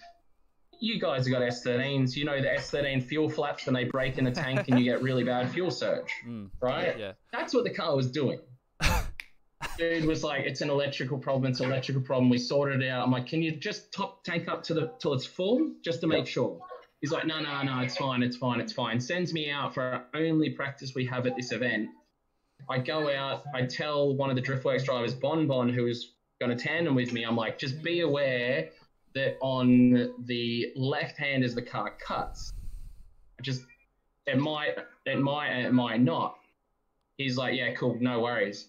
You guys have got S13s. You know the S13 fuel flaps when they break in the tank and you get really bad fuel surge, Mm, right? yeah. That's what the car was doing. Dude was like, "It's an electrical problem. It's an electrical problem." We sorted it out. I'm like, "Can you just top tank up to the till it's full, just to make sure?" He's like, "No, no, no. It's fine. It's fine. It's fine." Sends me out for our only practice we have at this event. I go out. I tell one of the Driftworks drivers, Bon Bon, who's going to tandem with me. I'm like, "Just be aware that on the left hand as the car cuts, just it might, it might, it might not." He's like, "Yeah, cool. No worries."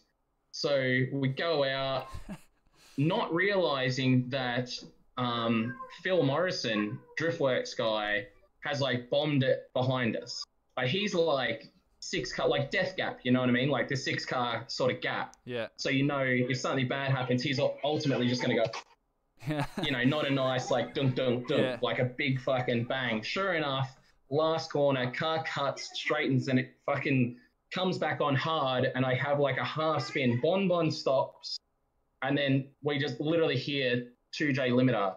So we go out, not realizing that um, Phil Morrison, Driftworks guy, has like bombed it behind us. Like he's like six car, like death gap. You know what I mean? Like the six car sort of gap. Yeah. So you know if something bad happens, he's ultimately just gonna go. You know, not a nice like dunk dunk dunk, Yeah. like a big fucking bang. Sure enough, last corner, car cuts, straightens, and it fucking comes back on hard, and I have like a half spin. Bon Bon stops, and then we just literally hear 2J limiter.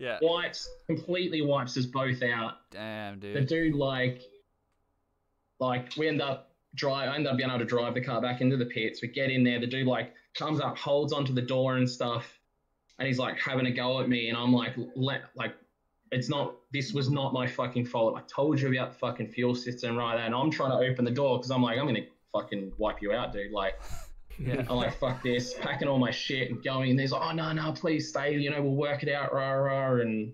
Yeah. wipes completely wipes us both out. Damn, dude. The dude. dude like like we end up drive I end up being able to drive the car back into the pits. We get in there, the dude like comes up, holds onto the door and stuff, and he's like having a go at me, and I'm like let like it's not this was not my fucking fault. I told you about the fucking fuel system right there, and I'm trying to open the door because I'm like, I'm gonna fucking wipe you out, dude. Like Yeah. I'm like, fuck this, packing all my shit and going. And he's like, oh no, no, please stay. You know, we'll work it out, rah rah. And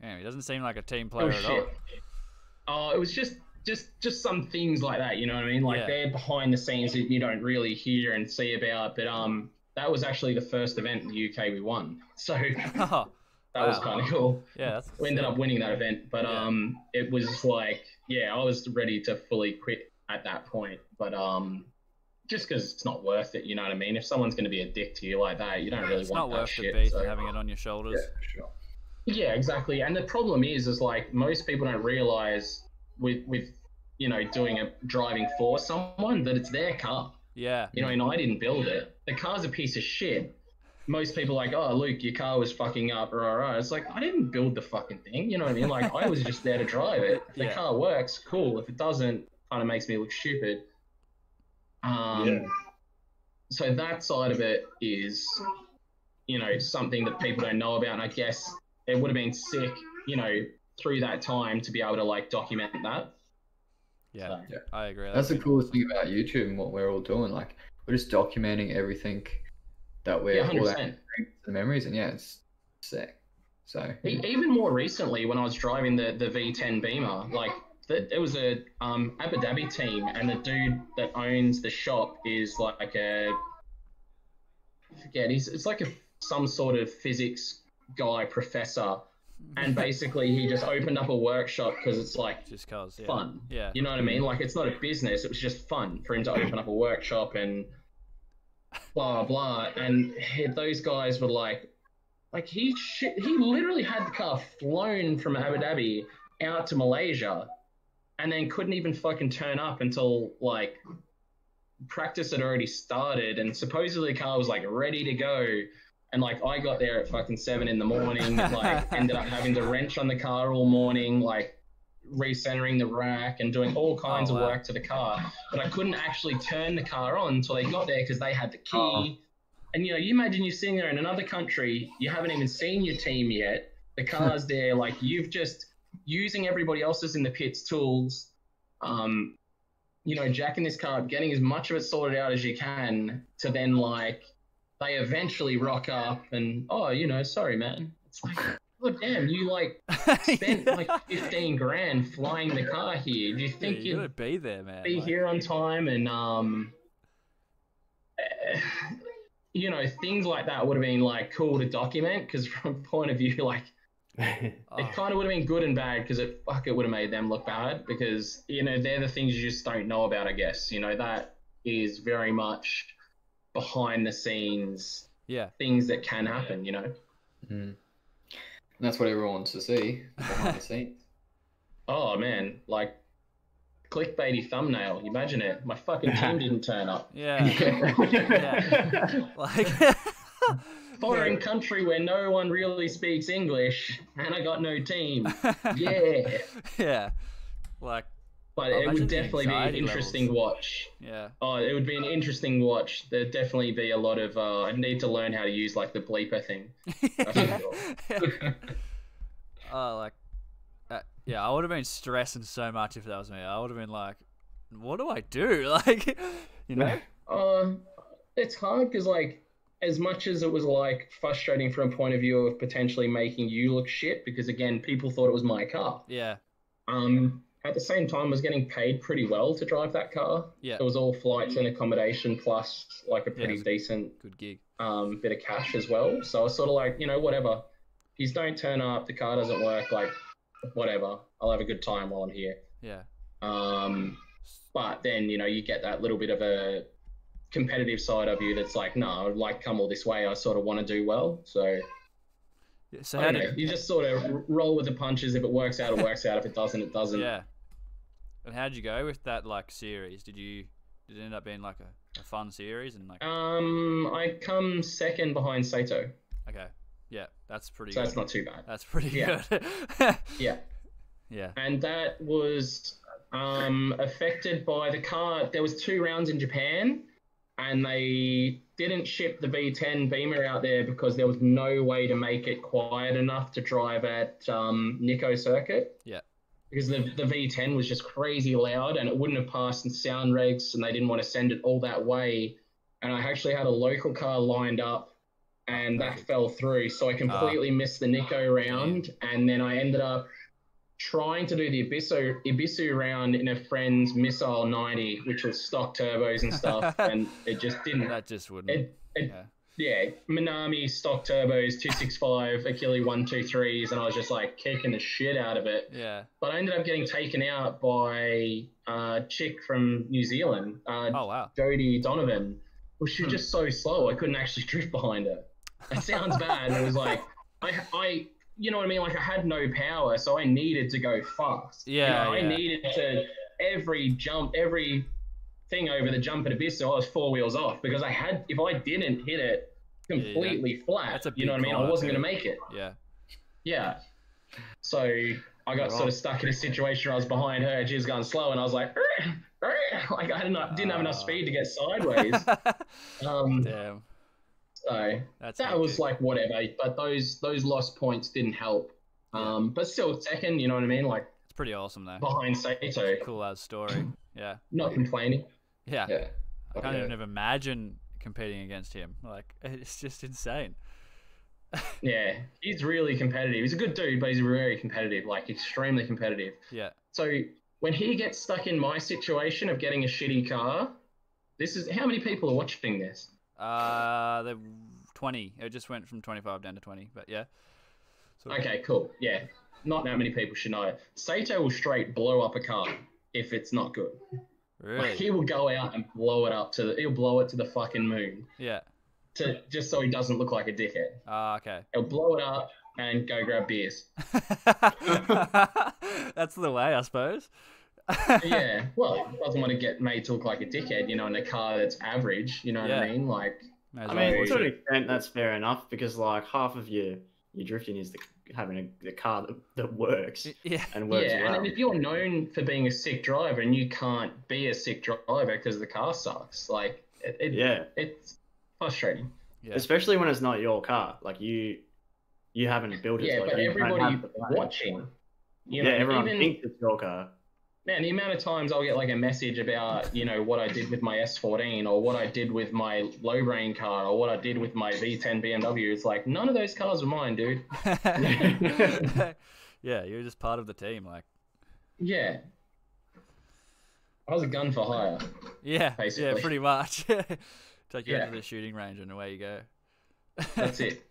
Damn, he doesn't seem like a team oh player at all. Oh, it was just, just, just some things like that. You know what I mean? Like Yeah. they're behind the scenes that you don't really hear and see about. But um, that was actually the first event in the UK we won. So that Oh, was kind of cool. yeah. We ended up winning that event, but Yeah. um, it was like, yeah, I was ready to fully quit at that point, but um, just because it's not worth it, you know what I mean? If someone's going to be a dick to you like that, you don't really It's want not that worth shit. the beat so- having it on your shoulders. Yeah, sure. Yeah, exactly. And the problem is, is like most people don't realize with with you know doing a driving for someone that it's their car. Yeah. You know, and I didn't build it. The car's a piece of shit. Most people are like, oh, Luke, your car was fucking up. Rah, rah. It's like I didn't build the fucking thing. You know what I mean? Like I was just there to drive it. If the Yeah. car works, cool. If it doesn't, kind of makes me look stupid. Um, Yeah. So that side of it is, you know, something that people don't know about. And I guess it would have been sick, you know, through that time to be able to like document that. Yeah. So, Yeah. I agree. That's the coolest thing about YouTube and what we're all doing. Like we're just documenting everything that we're yeah, all hundred that the memories, and yeah, it's sick. So Even more recently, when I was driving the, the V10 Beamer, like the, it was a um, Abu Dhabi team, and the dude that owns the shop is like a I forget. He's it's like a some sort of physics guy professor, and basically he just opened up a workshop because it's like just cause. Yeah. fun. Yeah. You know what I mean? Like it's not a business. It was just fun for him to open up a workshop and blah blah. And those guys were like, like he shi he literally had the car flown from Abu Dhabi out to Malaysia, and then couldn't even fucking turn up until like practice had already started, and supposedly the car was like ready to go. And like I got there at fucking seven in the morning, like ended up having to wrench on the car all morning, like recentering the rack and doing all kinds Oh, of wow. work to the car. But I couldn't actually turn the car on until they got there because they had the key. Oh. And you know, you imagine you're sitting there in another country, you haven't even seen your team yet. The car's there, like you've just using everybody else's in the pits tools. Um, you know, jacking this car, up, getting as much of it sorted out as you can, to then like they eventually rock up and oh, you know, sorry man. It's like, oh damn, you like spent like fifteen grand flying the car here. Do you think you you'd gotta be there, man. be like- here on time and um you know things like that would have been like cool to document because from a point of view like it kind of would have been good and bad because it fuck it would have made them look bad because you know they're the things you just don't know about i guess you know that is very much behind the scenes yeah. things that can happen you know mm. and that's what everyone wants to see behind the scenes. oh man like clickbaity thumbnail imagine it my fucking team didn't turn up Yeah. yeah. Like. Foreign country where no one really speaks English, and I got no team. Yeah, yeah. Like. but it would definitely be an interesting levels. watch. Yeah. Oh, it would be an interesting watch. There'd definitely be a lot of. Uh, I need to learn how to use like the bleeper thing. Oh, like, uh, yeah, I would have been stressing so much if that was me. I would have been like, what do I do? Like, you know? Uh, it's hard because like as much as it was like frustrating from a point of view of potentially making you look shit because again people thought it was my car. Yeah. Um, at the same time I was getting paid pretty well to drive that car. Yeah. It was all flights and accommodation plus like a pretty it's- decent Good gig. um, bit of cash as well. So I was sort of like, you know, whatever. He's don't turn up, the car doesn't work, like whatever. I'll have a good time while I'm here. Yeah. Um, but then, you know, you get that little bit of a competitive side of you that's like, no, I'd like come all this way. I sort of want to do well. So Yeah, So I how don't know. did You just sort of roll with the punches. If it works out, it works out. If it doesn't, it doesn't. yeah. And how'd you go with that like series? Did you did it end up being like a, a fun series and like Um, I come second behind Saito, okay yeah that's pretty so good. that's not too bad. that's pretty Yeah. good. Yeah. yeah. and that was um, affected by the car. There was two rounds in Japan, and they didn't ship the V10 Beamer out there because there was no way to make it quiet enough to drive at um, Nikko Circuit. Yeah. Because the, the V10 was just crazy loud and it wouldn't have passed in sound regs, and they didn't want to send it all that way. And I actually had a local car lined up, and that fell through. So I completely missed the Nikko round, and then I ended up trying to do the Ebisu Ebisu round in a friend's Missile 90, which was stock turbos and stuff, and it just didn't. That just wouldn't. It, it, yeah. yeah, Minami stock turbos, 265, Achille 123s, and I was just like kicking the shit out of it. Yeah. But I ended up getting taken out by a chick from New Zealand, uh, Oh wow. Jodie Donovan. Well, she was Hmm. just so slow, I couldn't actually drift behind her. It sounds bad. It was like, I, I, you know what I mean? Like, I had no power, so I needed to go fast. You Yeah, know, I yeah. needed to, every jump, every thing over the jump at a Abyss, I was four wheels off because I had, if I didn't hit it you completely flat, that's a you know what I mean? I wasn't going to make it. Yeah. Yeah. So I got sort of stuck in a situation where I was behind her, she was going slow, and I was like, like I didn't, didn't have enough Ah. speed to get sideways. Um, Damn. So That's that was hectic. like whatever, but those those lost points didn't help. Um, but still second, you know what I mean? Like it's pretty awesome though. behind Saito, Cool as story. Yeah. not complaining. Yeah. Yeah. I can't Yeah. even imagine competing against him. Like it's just insane. Yeah, he's really competitive. He's a good dude, but he's very competitive, like extremely competitive. Yeah. So when he gets stuck in my situation of getting a shitty car, this is how many people are watching this? Uh, the twenty. It just went from twenty-five down to twenty. But yeah. So, Okay, cool. Yeah, not that many people should know. Saito will straight blow up a car if it's not good. Like, Really? he will go out and blow it up to the, he'll blow it to the fucking moon Yeah. to just so he doesn't look like a dickhead. Ah, okay. He'll blow it up and go grab beers. That's the way, I suppose. yeah, well, he doesn't want to get made to look like a dickhead, you know, in a car that's average. You know what I mean? Like, as I mean, watch to an extent, that's fair enough because like half of your your drifting is the, having a the car that, that works yeah. and works yeah, well. and if you're known for being a sick driver and you can't be a sick driver because the car sucks, like, it, it, yeah, it's frustrating. Yeah. especially when it's not your car. Like you, you haven't built it. Yeah, like, but you've the watching, you yeah, everyone even, thinks it's your car. Man, the amount of times I'll get like a message about, you know, what I did with my S14 or what I did with my low brain car or what I did with my V10 BMW. It's like, none of those cars are mine, dude. yeah, you're just part of the team. Like, Yeah. I was a gun for hire. yeah, yeah, pretty much. Take you out to the shooting range and away you go. That's it.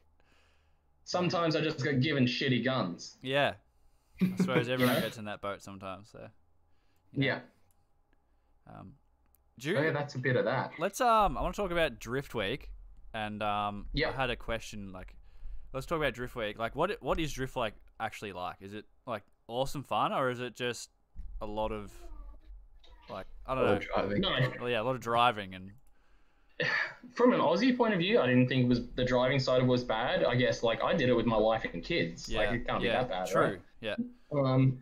Sometimes I just get given shitty guns. Yeah. I suppose everyone know? gets in that boat sometimes. So. You know. Yeah. Um, So yeah, that's a bit of that. let's um, I want to talk about Drift Week, and um, Yeah. I had a question like, let's talk about Drift Week. Like, what what is Drift like actually like? Is it like awesome fun, or is it just a lot of like I don't know? No, yeah, a lot of driving and from an Aussie point of view, I didn't think it was the driving side of it was bad. I guess like I did it with my wife and kids. yeah, like it can't yeah, be that bad, true. right? Yeah, Um,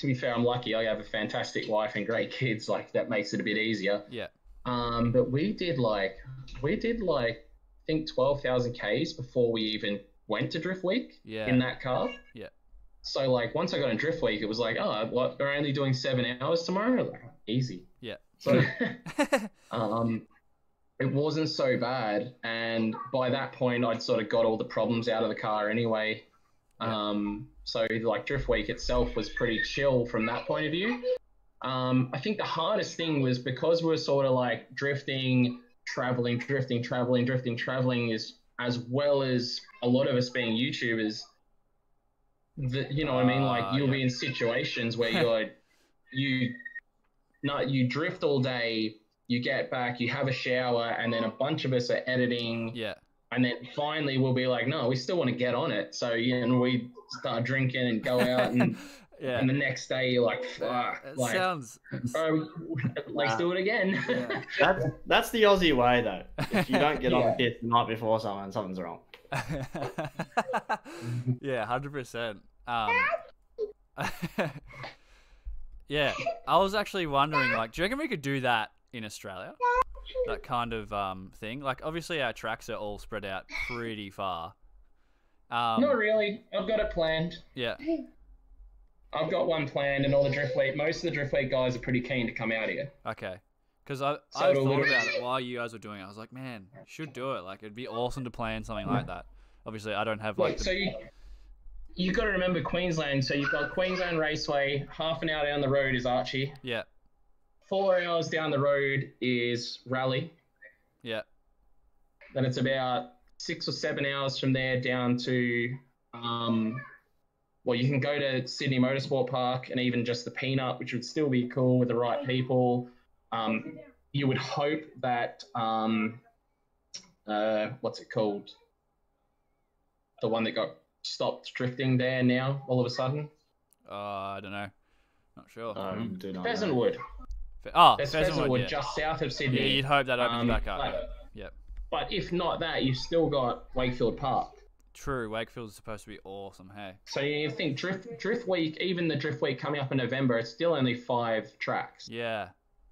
to be fair, I'm lucky. I have a fantastic wife and great kids. Like that makes it a bit easier. yeah, Um, but we did like we did like I think twelve thousand k's before we even went to Drift Week yeah, in that car. Yeah. So like once I got in Drift Week, it was like, oh, what? We're only doing seven hours tomorrow. Like, easy. Yeah. So um, it wasn't so bad, and by that point, I'd sort of got all the problems out of the car anyway. Yeah. Um, So like Drift Week itself was pretty chill from that point of view. Um, I think the hardest thing was because we are sort of like drifting, traveling, drifting, traveling, drifting, traveling, is as well as a lot of us being YouTubers. The, you know what I mean? Like Ah, you'll yeah. be in situations where you're you not you drift all day, you get back, you have a shower, and then a bunch of us are editing, Yeah. And then finally we'll be like, no, we still want to get on it. So yeah, and we start drinking and go out, and, yeah. and the next day you're like, fuck, It like, sounds. bro, let's do it again. Yeah. That's that's the Aussie way though. If you don't get Yeah. on the piss the night before someone, something's wrong. yeah, hundred percent. Um, yeah, I was actually wondering, like, do you reckon we could do that in Australia? That kind of um thing. Like, obviously our tracks are all spread out pretty far. Um, Not really. I've got it planned. yeah, I've got one planned, and all the drift weight. Most of the drift weight guys are pretty keen to come out here. okay. Because I So I thought about it while you guys were doing it. I was like, man, should do it. Like, it'd be awesome to plan something like that. Obviously, I don't have like Like, the so you you got to remember Queensland. So you've got Queensland Raceway. Half an hour down the road is Archie. yeah, Four hours down the road is Raleigh. yeah, Then it's about six or seven hours from there down to, um, well, you can go to Sydney Motorsport Park and even just the Peanut, which would still be cool with the right people. Um, you would hope that, um, uh, what's it called? The one that got stopped drifting there now, all of a sudden. uh, I don't know, not sure. Um, do not know. Pheasantwood. Oh, There's Pheasantwood, Pheasantwood yeah. just south of Sydney. yeah, you'd hope that opens Um, back up. but- Yep. But if not that, you've still got Wakefield Park. True, Wakefield's supposed to be awesome. Hey, So you think drift drift week, even the drift week coming up in November, it's still only five tracks. yeah,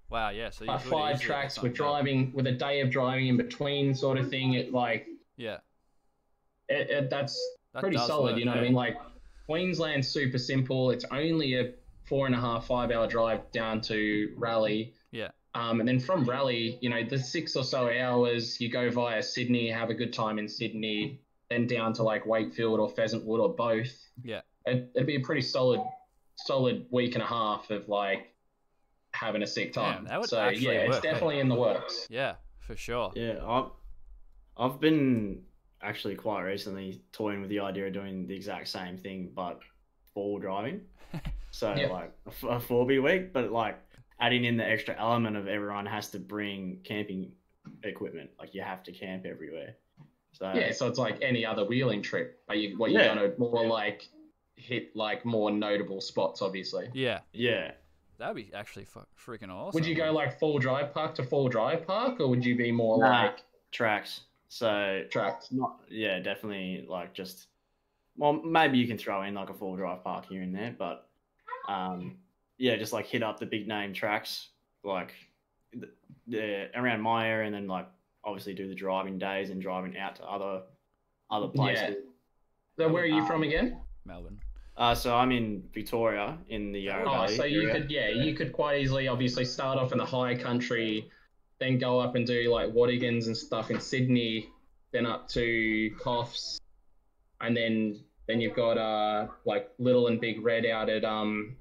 wow, yeah. So you But five tracks with driving, with a day of driving in between, sort of thing. It like Yeah, it, it, that's that pretty solid. work, you know what I mean? Like Queensland's super simple. It's only a four and a half, five hour drive down to Raleigh. Yeah. Um, and then from Raleigh, you know, the six or so hours, you go via Sydney, have a good time in Sydney, then down to like Wakefield or Pheasantwood or both. Yeah. It, it'd be a pretty solid, solid week and a half of like having a sick time. Damn, that would so actually yeah, it's work, hey? definitely in the works. Yeah, for sure. Yeah, I've I've been actually quite recently toying with the idea of doing the exact same thing, but four driving. So Yeah. like a four B week, but like adding in the extra element of everyone has to bring camping equipment. Like you have to camp everywhere. So Yeah, so it's like any other wheeling trip. Are you what you're Yeah. gonna more like hit like more notable spots, obviously. Yeah, yeah, that'd be actually fu- freaking awesome. Would you go like full drive park to full drive park, or would you be more Nah. like tracks. So tracks? not yeah, definitely like just well maybe you can throw in like a full drive park here and there, but um yeah, just like hit up the big name tracks like the, the around my area and then like obviously do the driving days and driving out to other other places. So where are you Um, from again? Melbourne? Uh, so I'm in Victoria in the Yarra Oh, Valley so you area. could yeah, you could quite easily obviously start off in the high country, then go up and do like Watagans and stuff in Sydney, then up to Coffs, and then then you've got uh like Little and Big Red out at um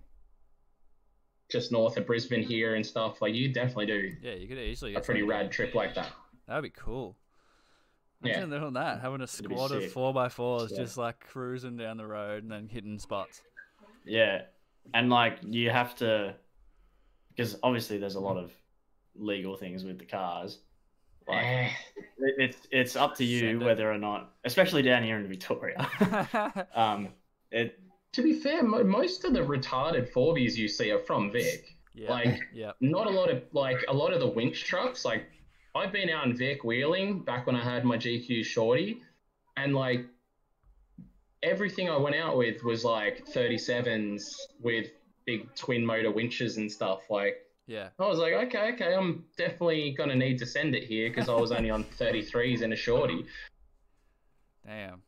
just north of Brisbane here and stuff. Like you definitely do Yeah, you could easily. a pretty rad trip like that. That'd be cool. Yeah. Imagine doing that, having a squad of four by fours, Yeah. just like cruising down the road and then hitting spots. Yeah, and like you have to, because obviously there's a lot of legal things with the cars. Like Eh, it- it's it's up to you Send it. whether or not, especially down here in Victoria. um, it to be fair, mo- most of the retarded Forbies you see are from Vic. yeah, Like yeah, not a lot of like a lot of the winch trucks. Like I've been out in Vic wheeling back when I had my GQ Shorty, and like everything I went out with was like 37s with big twin motor winches and stuff. Like yeah. I was like, okay, okay, I'm definitely gonna need to send it here because I was only on 33s and a Shorty. Damn.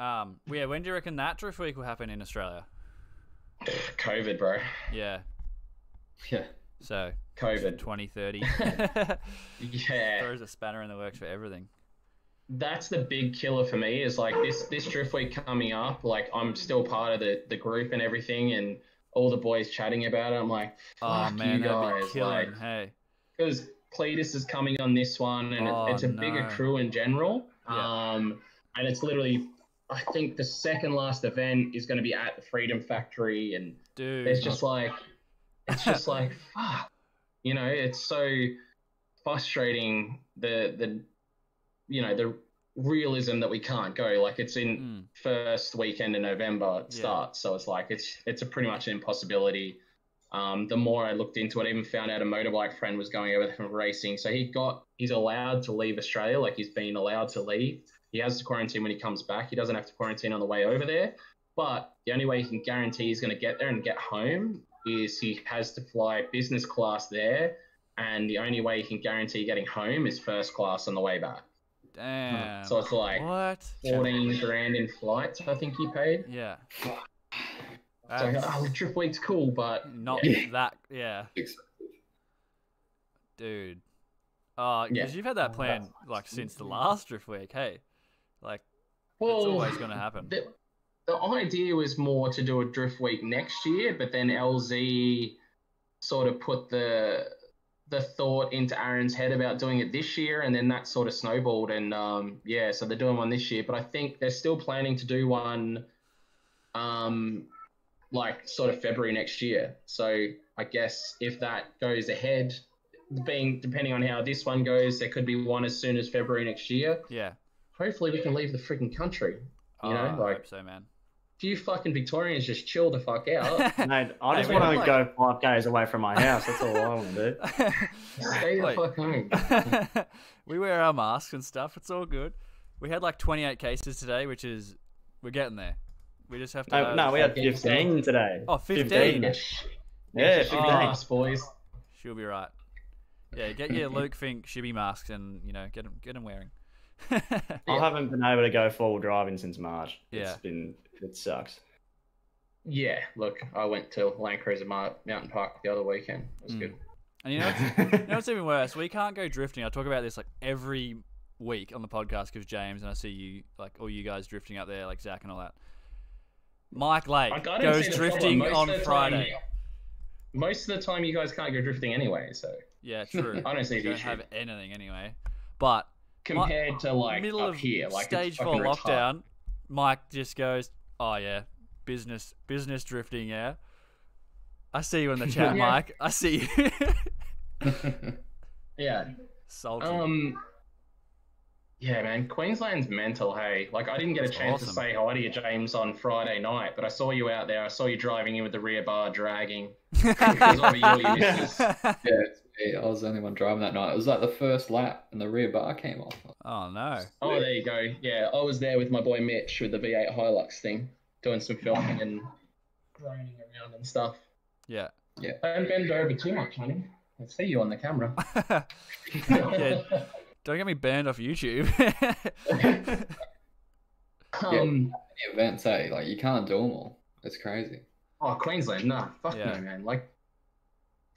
Um, yeah. When do you reckon that drift week will happen in Australia? COVID, bro. Yeah. Yeah. So COVID. 2030 Yeah. throws a spanner in the works for everything. that's the big killer for me. Is like this this drift week coming up. Like I'm still part of the the group and everything, and all the boys chatting about it. I'm like, Oh fuck man, you guys, be killing. like hey, because Cleetus is coming on this one, and Oh, it's a bigger crew in general. Yeah. Um, and it's literally, I think the second last event is going to be at the Freedom Factory, and dude. it's just like, it's just like, fuck, you know, it's so frustrating. The the, you know, the realism that we can't go. Like it's in Mm, first weekend in November it Yeah. starts, so it's like it's it's a pretty much an impossibility. Um, the more I looked into it, I even found out a motorbike friend was going over there from racing. So he got he's allowed to leave Australia, like he's been allowed to leave. He has to quarantine when he comes back. He doesn't have to quarantine on the way over there. But the only way he can guarantee he's going to get there and get home is he has to fly business class there. And the only way he can guarantee getting home is first class on the way back. damn. So it's like what? 14 grand in flights, I think he paid. Yeah. So That's oh, Drift Week's cool, but not Yeah. that. Yeah, dude. Uh, oh, because Yeah. you've had that plan like since the last drift week. Hey, like well, it's always going to happen. the, the idea was more to do a Drift Week next year, but then LZ sort of put the the thought into Aaron's head about doing it this year, and then that sort of snowballed, and um, yeah, so they're doing one this year. But I think they're still planning to do one, um, like sort of February next year. So I guess if that goes ahead, being depending on how this one goes, there could be one as soon as February next year. Yeah. Hopefully, we can leave the freaking country. You know, Oh, I like- hope so, man. If you fucking Victorians just chill the fuck out, Mate, I just Hey, want to like- go five days away from my house. That's all I want to do. stay the fuck home. we wear our masks and stuff. It's all good. We had like 28 cases today, which is we're getting there. We just have to. No, uh, no, we had fucking 15 today. Oh, 15. Yeah, Yeah, 15. us boys. She'll be right. Yeah, get your Luke Fink shibby masks and you know get them get them wearing. I haven't been able to go full driving since March. Yeah. It's been, it sucks. Yeah, look, I went to Land Cruiser Mar- Mountain Park the other weekend. It was Mm. good. and you know, what's, you know what's even worse? We can't go drifting. I talk about this like every week on the podcast because James and I see you like all you guys drifting up there, like Zach and all that. Mike Lake I, I don't goes drifting on Friday. Time, most of the time, you guys can't go drifting anyway, so Yeah, true. I don't see We the don't issue. have anything anyway. But compared to like middle up of here, like stage it's four fucking retarded. lockdown, Mike just goes, "Oh yeah, business business drifting, yeah." I see you in the chat, Yeah. Mike. I see you. Yeah. Salty. Um. Yeah, man, Queensland's mental. Hey, like I didn't get a chance awesome. to say hi to you, James, on Friday night, but I saw you out there. I saw you driving in with the rear bar dragging. Because of your missus. Yeah, it's me. I was the only one driving that night. It was like the first lap, and the rear bar came off. oh no. Oh, there you go. Yeah, I was there with my boy Mitch with the V8 Hilux thing, doing some filming and groaning around and stuff. Yeah. Yeah. Don't bend over too much, honey. I see you on the camera. yeah. Don't get me banned off YouTube. um, The events, hey, like you can't do them all. It's crazy. oh, Queensland, nah, fuck Yeah. no, man. Like,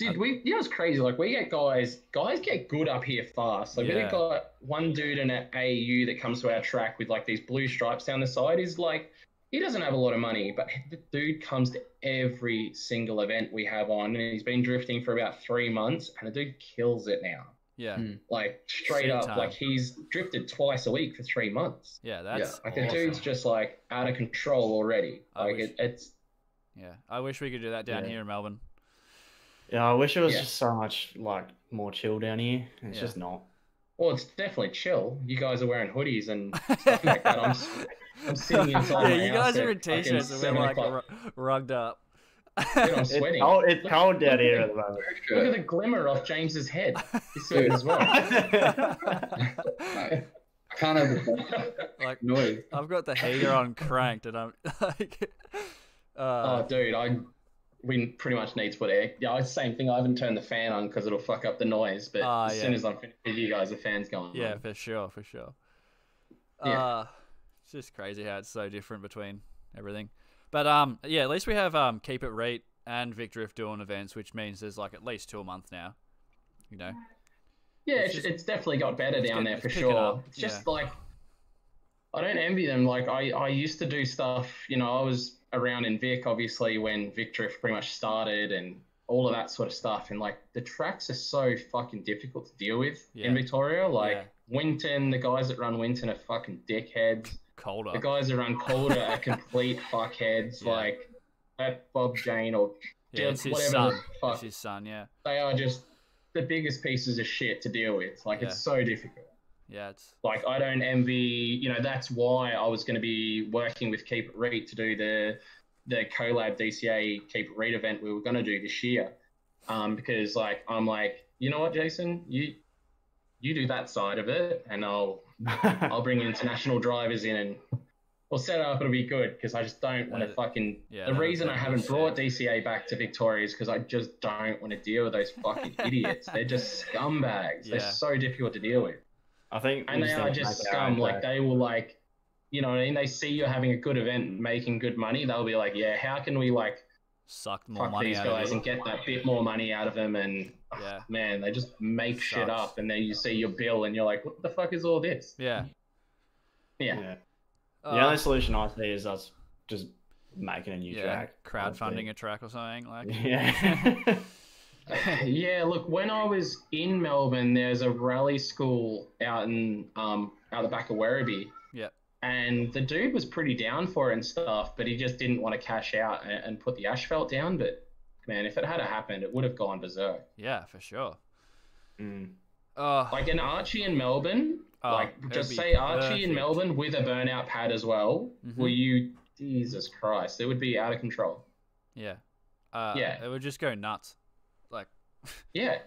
dude, we, you know, it's crazy. Like, we get guys, guys get good up here fast. Like, we Yeah. got one dude in an AU that comes to our track with like these blue stripes down the side. He's like, he doesn't have a lot of money, but the dude comes to every single event we have on, and he's been drifting for about three months, and the dude kills it now. yeah. Mm. Like straight Sick up, time. like he's drifted twice a week for three months. Yeah, that's yeah. Like awesome. the dude's just like out of control already. I Like wish- it, it's Yeah, I wish we could do that down Yeah. here in Melbourne. Yeah, I wish it was Yeah. just so much like more chill down here. It's Yeah. just not. well, it's definitely chill. You guys are wearing hoodies and stuff like that. I'm, s- I'm sitting inside yeah, my you house guys are in t-shirts and we're like o'clock. ru- rugged up. Dude, I'm It's cold, it's cold down here at the moment. Look at the glimmer off James's head. He's sweating as well. Mate, I can't have the like noise. I've got the heater on cranked, and I'm like, uh, Oh, dude, I we pretty much need to put air. Yeah, it's the same thing. I haven't turned the fan on because it'll fuck up the noise. But Ah, as yeah. soon as I'm finished with you guys, the fan's going. yeah, on. for sure, for sure. Yeah. Uh, it's just crazy how it's so different between everything. But um, yeah, at least we have um, keep it rate and Vic Drift doing events, which means there's like at least two a month now. You know, Yeah, It's it's, just- it's definitely got better down there for sure. It's just yeah. like I don't envy them. Like I, I used to do stuff. You know, I was around in Vic, obviously, when Vic Drift pretty much started, and all of that sort of stuff. And like the tracks are so fucking difficult to deal with Yeah. in Victoria. Like Yeah. Winton, the guys that run Winton are fucking dickheads. Calder. The guys that run Calder are complete fuckheads. Yeah. Like that Bob Jane or yeah, it's his whatever son. fuck. It's his son. Yeah. they are just the biggest pieces of shit to deal with. Like it's so difficult. Yeah. It's Like I don't envy, you know, that's why I was going to be working with Keep It Read to do the the collab DCA Keep It Read event we were going to do this year, um, because like I'm like, you know what, Jason, you you do that side of it, and I'll I'll bring international drivers in and we'll set it up. It'll be good because I just don't want to fucking. yeah, the reason I haven't makes brought DCA back to Victoria is because I just don't want to deal with those fucking idiots. They're just scumbags. They're so difficult to deal with I think and we they need are just make scum. Like they will like, you know, what I mean, they see you're having a good event, making good money. They'll be like, yeah, how can we like suck more fuck money these out guys of it. and get that bit more money out of them? And Yeah. man, they just make shit up, and then you see your bill, and you're like, what the fuck is all this? Yeah. Yeah, Yeah. Uh, the only solution I see is us just making a new yeah. track. Crowdfunding a track or something like. Yeah. yeah. Look, when I was in Melbourne, there's a rally school out in um out the back of Werribee. Yeah. And the dude was pretty down for it and stuff, but he just didn't want to cash out and, and put the asphalt down. But man, if it had happened, it would have gone berserk. Yeah, for sure. Mm. Oh, Like an Archie in Melbourne, Oh, like just say Archie in. Melbourne with a burnout pad as well. Mhm. Will you? Jesus Christ, it would be out of control. yeah. Uh, Yeah. It would just go nuts. Like Yeah,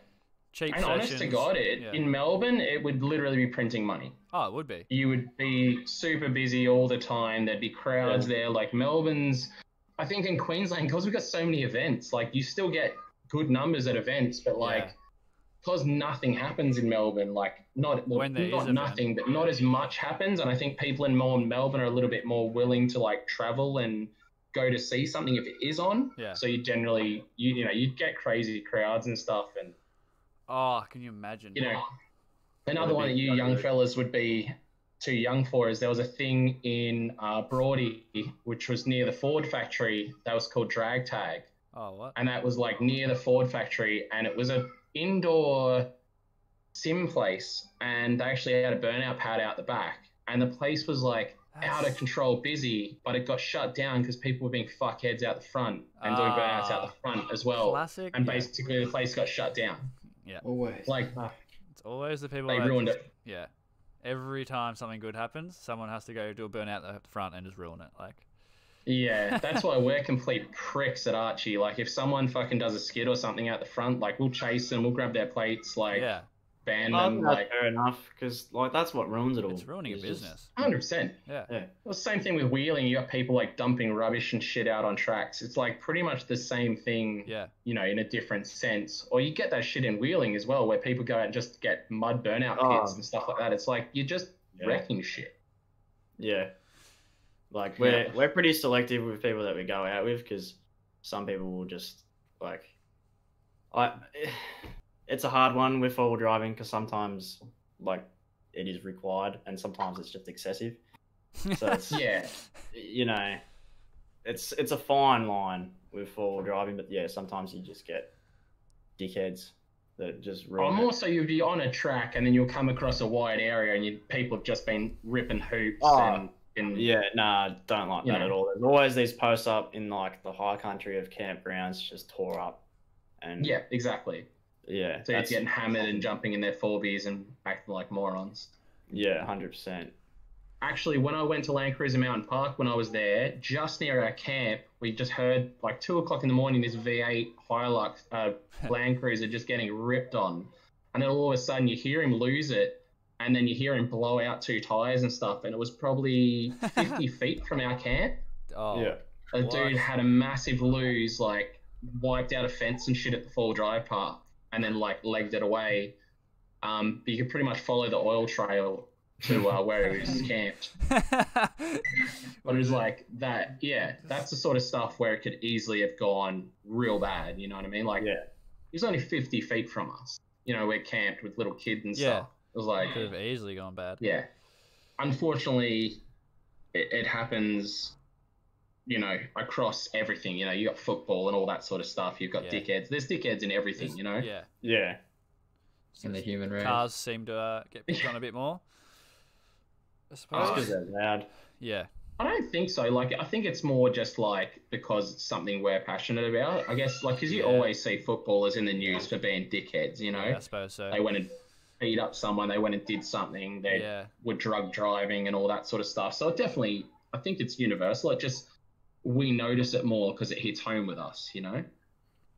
cheap and honest to. God, it yeah. in Melbourne, it would literally be printing money. Oh, it would be. you would be super busy all the time. There'd be crowds there. Like Melbourne's, I think in Queensland, because we've got so many events, like you still get good numbers at events, but like Yeah. because nothing happens in Melbourne, like not well, When there not is event. nothing, but not as much happens. And I think people in more Melbourne are a little bit more willing to like travel and go to see something if it is on. Yeah. So you generally, you you know, you'd get crazy crowds and stuff, and Oh, can you imagine? you know, another one that you young good. fellas would be too young for is there was a thing in uh, Broady, which was near the Ford factory, that was called Drag Tag, Oh, what? and that was like near the Ford factory, and it was a indoor sim place, and they actually had a burnout pad out the back, and the place was like out of control busy, but it got shut down because people were being fuckheads out the front and doing burnouts out Ah, the front as well, Classic. and yeah. basically the place got shut down. Yeah. Always. Like It's always the people they that ruined just- it. Yeah. Every time something good happens, someone has to go do a burnout at the front and just ruin it. Like, Yeah, that's why we're complete pricks at Archie. Like, if someone fucking does a skid or something out the front, like, we'll chase them, we'll grab their plates, like, yeah, ban Oh, them, that's like, fair enough, because like that's what ruins it all. it's ruining a business. 100%. Yeah. Yeah. Well, same thing with wheeling. You got people, like, dumping rubbish and shit out on tracks. It's, like, pretty much the same thing, Yeah. you know, in a different sense. Or you get that shit in wheeling as well, where people go out and just get mud burnout Oh. pits and stuff like that. It's like, you're just Yeah. wrecking shit. Yeah. Like we're Yeah. we're pretty selective with people that we go out with because some people will just like I it's a hard one with all driving because sometimes like it is required and sometimes it's just excessive. So it's Yeah. you know it's it's a fine line with four wheel driving, but yeah, sometimes you just get dickheads that just Or ruin more it. so, you'd be on a track and then you'll come across a wide area and you, people have just been ripping hoops Oh, and, and Yeah, nah, don't like that know. at all. There's always these posts up in like the high country of campgrounds just tore up, and yeah, exactly. Yeah, So you're getting hammered and jumping in their Forbies and acting like morons. yeah, hundred percent. Actually, when I went to Land Cruiser Mountain Park when I was there, just near our camp, we just heard like two o'clock in the morning this V8 Hilux uh, Land Cruiser just getting ripped on, and then all of a sudden you hear him lose it, and then you hear him blow out two tires and stuff, and it was probably 50 feet from our camp. Oh, Yeah, A What? dude had a massive lose, like wiped out a fence and shit at the Fall Drive Park, and then like legged it away. Um, but you could pretty much follow the oil trail to uh, where he was camped. But it was like that, yeah, that's the sort of stuff where it could easily have gone real bad. You know what I mean? Like, Yeah. he was only 50 feet from us. You know, we're camped with little kids and Yeah. stuff. It was like, could have easily gone bad. yeah. Unfortunately, it, it happens, you know, across everything. You know, you got football and all that sort of stuff. You've got Yeah. dickheads. There's dickheads in everything. There's- You know. Yeah. Yeah. in the human race. Cars seem to uh, get picked on a bit more. I suppose. because they're loud. yeah. I don't think so. Like, I think it's more just like because it's something we're passionate about. I guess, like, because you Yeah. always see footballers in the news for being dickheads. You know, yeah, I suppose so. they went and beat up someone. They went and did something. They Yeah. were drug driving and all that sort of stuff. So it definitely, I think it's universal. It just we notice it more because it hits home with us. You know,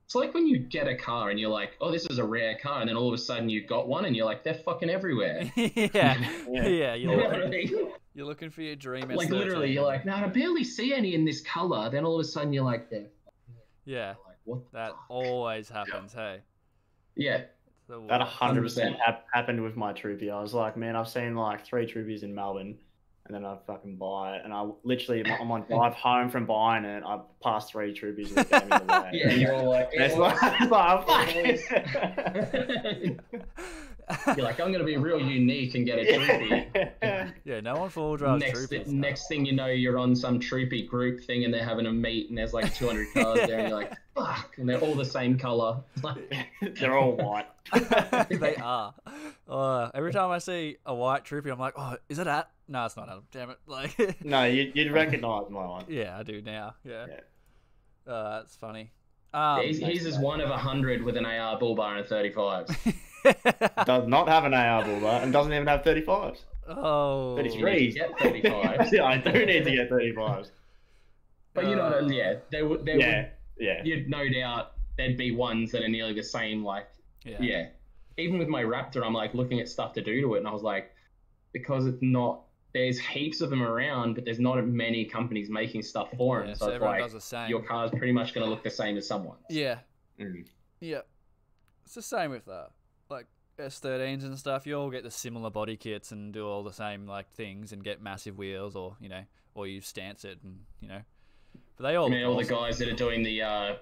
it's like when you get a car and you're like, oh, this is a rare car, and then all of a sudden you got one and you're like, they're fucking everywhere. yeah. Yeah. Yeah. You You're, know what I looking, mean? you're looking for your dream. like literally, you're like, no, I barely see any in this color. Then all of a sudden you're like, they're Yeah. like, what? the That fuck? always happens. Hey. Yeah, The That hundred percent 100%. hap- happened with my troopy. I was like, man, I've seen like three troopies in Melbourne, and then I fucking buy it, and I literally I'm on my drive home from buying it, I passed three troopies and they gave me the way. yeah. You're all like, And it's like, it's like, oh, fuck. you're like, I'm gonna be real unique and get a troopy. yeah. Yeah. No one four drives next, troopies. next thing you know, you're on some troopy group thing and they're having a meet and there's like 200 cars there and you're like, fuck, and they're all the same color. They're all white. they are. Uh, every time I see a white troopy, I'm like, oh, is it at? No, it's not Adam. Damn it. Like, No, you, you'd recognise my one. yeah, I do now. Yeah. Yeah. Uh, that's funny. Um, he's, he's just one of a hundred with an AR bull bar and a 35. Does not have an AR bullbar and doesn't even have 35s. oh. 33. You need to get 35. yeah, I do need to get 35s. But you know, Uh, yeah, they would, they Yeah, would, yeah. you'd no doubt there'd be ones that are nearly the same. Like, Yeah. yeah. Even with my Raptor, I'm like looking at stuff to do to it, and I was like, because it's not. There's heaps of them around, but there's not many companies making stuff for them. Yeah, so, so it's everyone like does the same. your car's pretty much going to look the same as someone's. Yeah. Mm. Yeah. It's the same with that. Like S13s and stuff, you all get the similar body kits and do all the same like things and get massive wheels or, you know, or you stance it and, you know. But they all I mean, look all the guys that are doing the uh,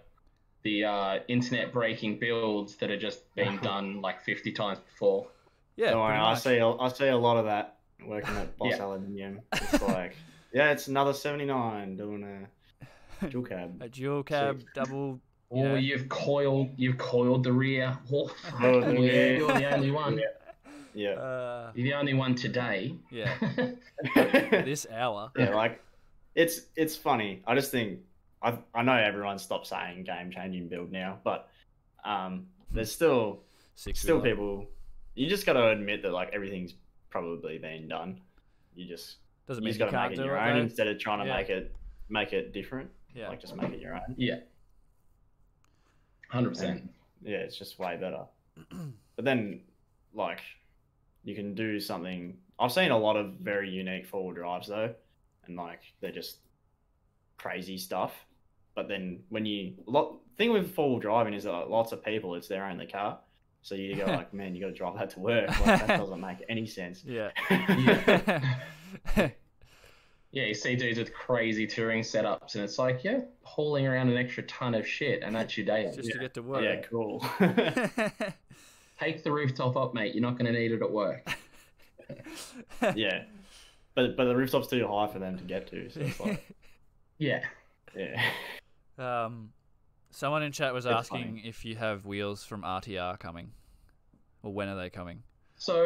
the uh, internet breaking builds that are just been Uh-huh. done like 50 times before. Yeah, Don't worry, I see. a- I see a lot of that working at Boss Yeah. Aluminium. It's like, yeah, it's another seventy nine doing a dual cab. a dual cab, double Oh, Yeah. you've coiled, you've coiled the rear. Oh, Oh, the you're, rear. you're the only one. Yeah, uh You're the only one today. yeah. yeah. this hour. Yeah, Like, it's it's funny. I just think I I know everyone stopped saying game changing build now, but um, there's still Six still people. You just got to admit that like everything's probably been done. You just Doesn't you mean just you got to make it your it own though. instead of trying to Yeah. make it make it different. Yeah. Like just make it your own. Yeah. Hundred percent. yeah, it's just way better. but then, like, you can do something. I've seen a lot of very unique four wheel drives though, and like they're just crazy stuff. But then when you lot thing with four wheel driving is that like, lots of people, it's their only car. So you go like, man, you got to drive that to work. Like, that doesn't make any sense. Yeah. Yeah, you see dudes with crazy touring setups, and it's like, yeah, hauling around an extra ton of shit, and that's your day. Just to get to work. yeah, cool. Take the rooftop up, mate. You're not going to need it at work. yeah, but but the rooftop's too high for them to get to. So it's like, Yeah. yeah. um, someone in chat was It's asking if you have wheels from RTR coming, or when are they coming? So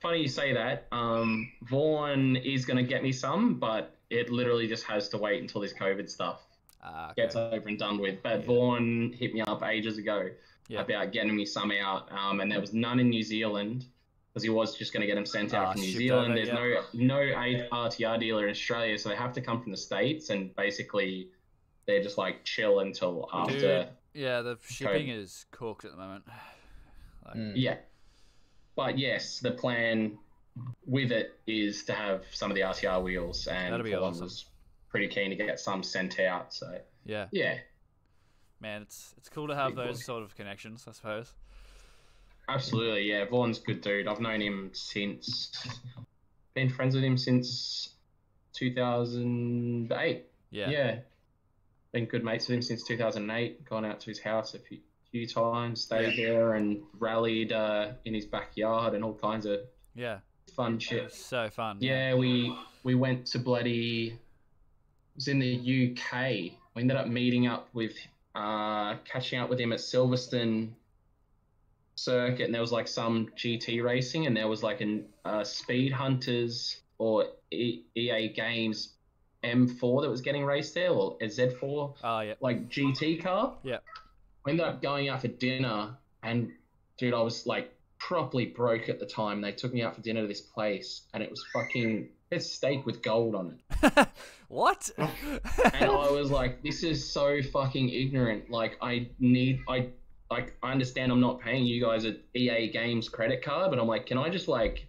funny you say that. Um, Vaughn is going to get me some, but it literally just has to wait until this COVID stuff Ah, okay. gets over and done with. But Yeah. Vaughn hit me up ages ago Yeah. about getting me some out, um, and there was none in New Zealand because he was just going to get them sent out Ah, from New Zealand. over, There's yeah. no no RTR dealer in Australia, so they have to come from the states, and basically they're just like chill until after. Dude, yeah, the shipping is cooked at the moment. Like, Mm. Yeah. But yes, the plan with it is to have some of the RTR wheels, and That'd be Vaughn awesome. was pretty keen to get some sent out. So Yeah, yeah, man, it's it's cool to have Big those boy. sort of connections, I suppose. absolutely. Yeah, Vaughn's good dude. I've known him since been friends with him since 2008. Yeah. Yeah. Been good mates with him since 2008. Gone out to his house a few, few times, stayed there, and rallied uh, in his backyard and all kinds of Yeah. fun shit. So fun. Yeah, we we went to bloody. It was in the UK. We ended up meeting up with, uh, catching up with him at Silverstone circuit, and there was like some GT racing, and there was like an uh, Speedhunters or EA Games M4 that was getting raced there, or a Z4 Oh ah, yeah. like GT car. Yeah. We ended up going out for dinner, and dude, I was like properly broke at the time. They took me out for dinner to this place, and it was fucking it's steak with gold on it. what? And I was like, this is so fucking ignorant. Like, I need, I, like, I understand I'm not paying you guys a EA Games credit card, but I'm like, can I just like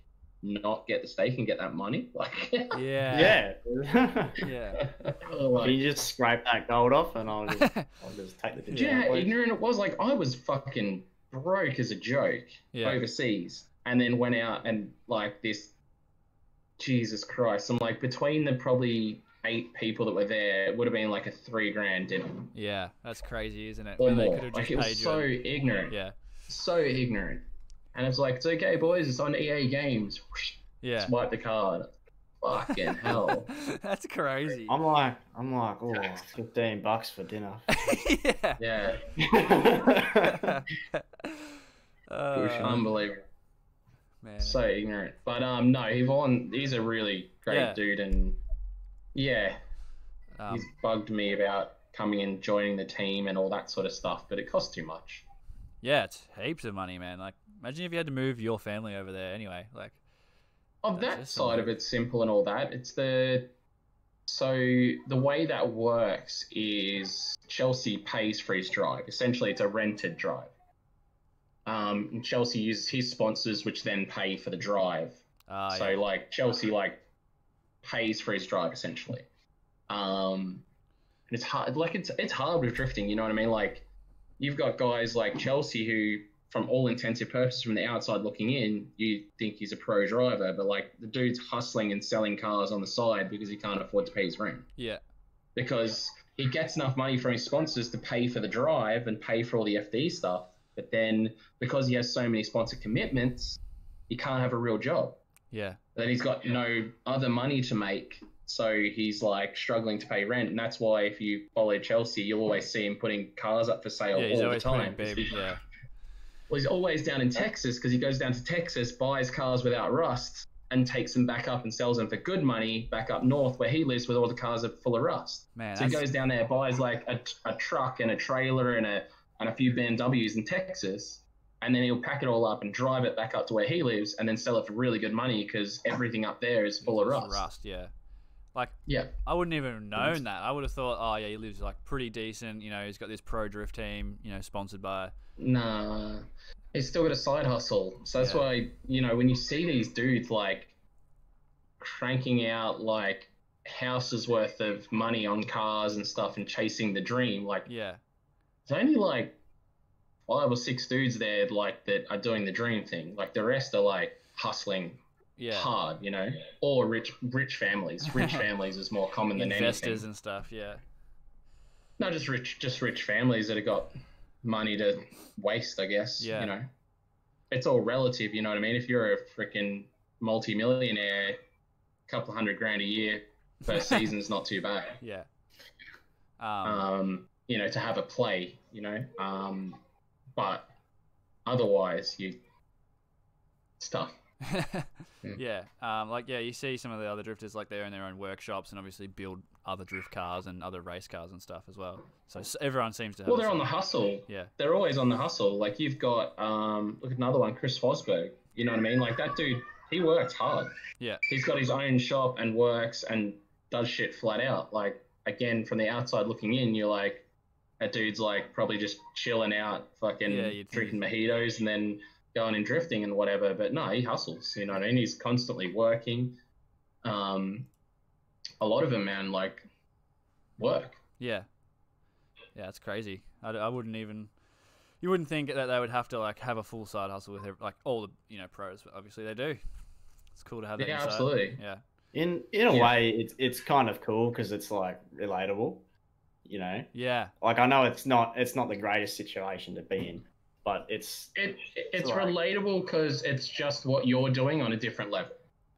not get the steak and get that money? Like, yeah. Yeah. Yeah. Can you just scrape that gold off and I'll just, I'll just take the do picture. you know how please? ignorant it was? Like, I was fucking broke as a joke Yeah. overseas, and then went out and like this. Jesus Christ! I'm like between the probably eight people that were there, it would have been like a three grand dinner Yeah. That's crazy, isn't it? or When they more. Like just it was paid so you. ignorant. Yeah. so ignorant. And it's like, it's okay, boys. It's on EA Games. Yeah. Swipe the card. Fucking hell. That's crazy. I'm like, I'm like, oh, 15 bucks for dinner. yeah. Yeah, Uh, unbelievable. man. So ignorant. But um, no, Vaughn, he's a really great Yeah. dude, and yeah, Um, he's bugged me about coming and joining the team and all that sort of stuff. But it costs too much. yeah, it's heaps of money, man. Like, imagine if you had to move your family over there anyway. Like, Of that side of it's simple and all that. It's the so the way that works is Chelsea pays for his drive. Essentially, it's a rented drive. Um, and Chelsea uses his sponsors, which then pay for the drive. ah, so yeah. like Chelsea like pays for his drive essentially. Um, and it's hard. Like it's it's hard with drifting. You know what I mean? Like you've got guys like Chelsea who, from all intensive purposes, from the outside looking in, you think he's a pro driver, but like the dude's hustling and selling cars on the side because he can't afford to pay his rent yeah. because he gets enough money from his sponsors to pay for the drive and pay for all the FD stuff. But then because he has so many sponsor commitments, he can't have a real job. Yeah. Then he's got no other money to make. So he's like struggling to pay rent. And that's why if you follow Chelsea, you'll always see him putting cars up for sale Yeah, all the time. big. Yeah. Well, he's always down in Texas because he goes down to Texas, buys cars without rust, and takes them back up and sells them for good money back up north where he lives, where all the cars are full of rust. Man, So he goes down there, buys like a, a truck and a trailer and a and a few BMWs in Texas, and then he'll pack it all up and drive it back up to where he lives, and then sell it for really good money because everything up there is full of it's rust. yeah. Like, Yeah, I wouldn't even have known that. I would have thought, oh yeah, he lives like pretty decent. You know, he's got this pro drift team. You know, sponsored by. nah, he's still got a side hustle. So that's Yeah. why you know when you see these dudes like cranking out like houses worth of money on cars and stuff and chasing the dream, like Yeah. there's only like five or six dudes there like that are doing the dream thing. Like the rest are like hustling Yeah. hard, you know, or rich rich families. Rich families is more common than Investors anything. and stuff. Yeah. Not just rich, just rich families that have got money to waste. I guess. Yeah. You know, it's all relative. You know what I mean? If you're a freaking multi-millionaire, couple hundred grand a year per season's not too bad. Yeah. Um, um, you know, to have a play, you know. Um, but otherwise, you tough. Yeah. Um, like yeah, you see some of the other drifters like they own their own workshops and obviously build other drift cars and other race cars and stuff as well. So everyone seems to have. Well, they're on the hustle. Yeah. They're always on the hustle. Like you've got, um, look at another one, Chris Forsberg. You know what I mean? Like that dude, he works hard. Yeah. He's got his own shop and works and does shit flat out. Like again, from the outside looking in, you're like, that dude's like probably just chilling out, fucking Yeah, drinking mojitos and then going and drifting and whatever. But no, he hustles. You know what I mean? He's constantly working. Um, a lot of them, man, like work. Yeah. Yeah, it's crazy. I, I wouldn't even. You wouldn't think that they would have to like have a full side hustle with ev- like all the you know pros, but obviously they do. It's cool to have that. Yeah, inside. absolutely. Yeah. In in a Yeah. way, it's it's kind of cool because it's like relatable, you know. Yeah. Like I know it's not it's not the greatest situation to be in, but it's It it's Right. relatable because it's just what you're doing on a different level.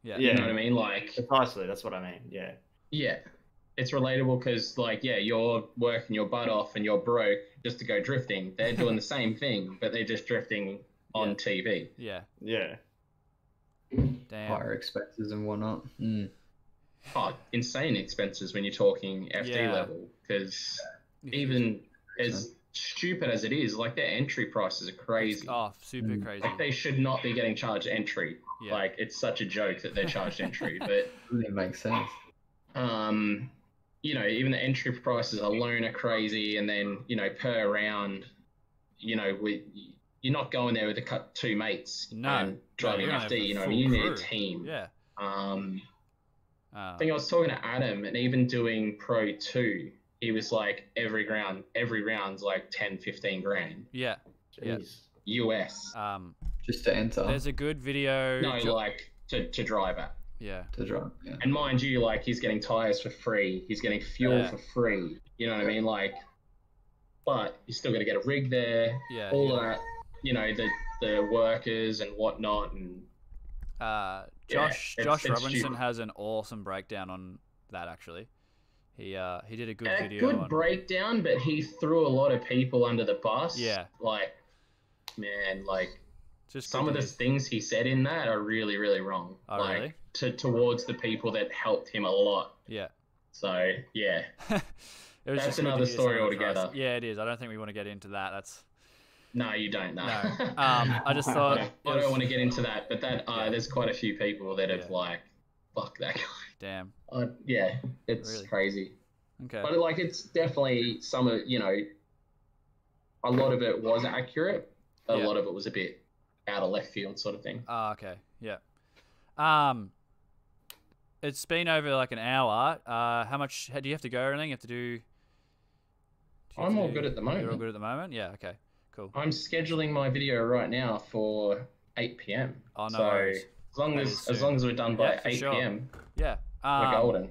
Yeah. Yeah. You know what I mean? Like, Precisely, that's what I mean. Yeah. yeah, it's relatable because, like, yeah, you're working your butt off and you're broke just to go drifting. They're doing the same thing, but they're just drifting on Yeah. TV. Yeah. Yeah. Damn. Higher expenses and whatnot. Mm. Oh, insane expenses when you're talking FD Yeah. level because even as stupid as it is, like their entry prices are crazy. Oh, super Mm. crazy. Like they should not be getting charged entry. Yeah. Like it's such a joke that they're charged entry. But Doesn't sense. um, you know, even the entry prices alone are crazy, and then you know per round, you know, we you're not going there with a cut two mates No. and driving you're an gonna FD. have a You know, you need a team. Yeah. Um, Uh, I think I was talking to Adam, and even doing Pro 2, he was like, every round, every round's like 10, 15 grand yeah. Yeah. Jeez. US. Um, Just to enter. there's a good video. no, jo- like to, to drive at. yeah. to drive. Yeah. And mind you, like he's getting tires for free, he's getting fuel Yeah. for free. You know what I mean? Like, but you're still got to get a rig there, Yeah. all yeah. that. You know, the the workers and whatnot, and Uh, Yeah, Josh it's- Josh it's Robinson stupid. has an awesome breakdown on that actually. He uh he did a good a video. good on, breakdown. But he threw a lot of people under the bus. Yeah. like man, like Just some of the things he said in that are really, really wrong. Oh, like really? to towards the people that helped him a lot. Yeah. So yeah, It was That's just another story some of the altogether. Yeah, it is. I don't think we want to get into that. That's no, you don't know. No. Um, I just thought I don't was- want to get into that, but that uh, there's quite a few people that have Yeah. like, fuck that guy. Damn. Uh, yeah, it's Really? crazy. Okay. But like, it's definitely some of you know, a lot of it was accurate. A Yeah. lot of it was a bit out of left field, sort of thing. Ah, okay. Yeah. Um, it's been over like an hour. Uh, how much do you have to go? Or anything? You have to do. do have I'm to all do- good at the moment. You're all good at the moment. Yeah. Okay. Cool. I'm scheduling my video right now for 8 p.m. Oh no so worries. as long as as soon. long as we're done by Yeah, 8 sure. p.m., Yeah. We're Um, golden.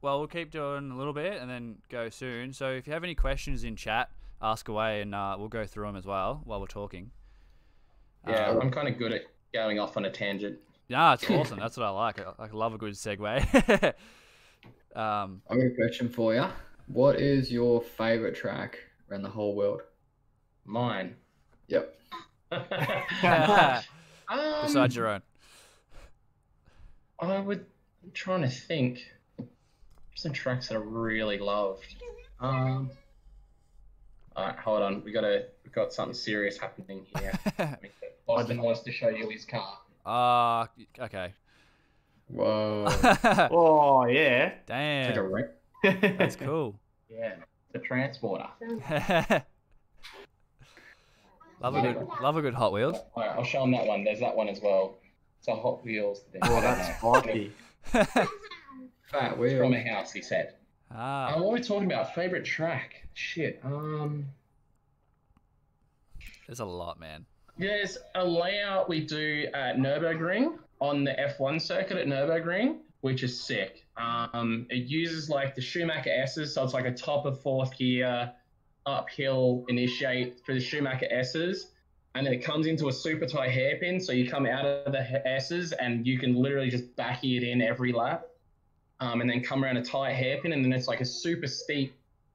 Well, we'll keep doing a little bit and then go soon. So if you have any questions in chat, ask away and uh, we'll go through them as well while we're talking. Yeah, Um, I'm kind of good at going off on a tangent. Nah, it's awesome. That's what I like. I, I love a good segue. um, I've got a question for you. What is your favorite track around the whole world? Mine. Yep. besides um, your own. I would. I'm trying to think. Some tracks that I really loved. Um. All right, hold on. We gotta. We got something serious happening here. Boston wants to show you his car. Ah, okay. Whoa. Oh yeah. It's like a wreck. that's cool. Yeah, the transporter. love a good, love a good Hot Wheels. All right, I'll show him that one. There's that one as well. It's a Hot Wheels thing. Oh, that's spiky. Fat From a house, he said. ah, Uh, what are we talking about? Favorite track? Shit. Um. there's a lot, man. There's a layout we do at Nürburgring on the F1 circuit at Nürburgring, which is sick. Um, it uses like the Schumacher S's, so it's like a top of fourth gear, uphill initiate through the Schumacher S's, and then it comes into a super tight hairpin, so you come out of the S's and you can literally just backy it in every lap, um, and then come around a tight hairpin, and then it's like a super steep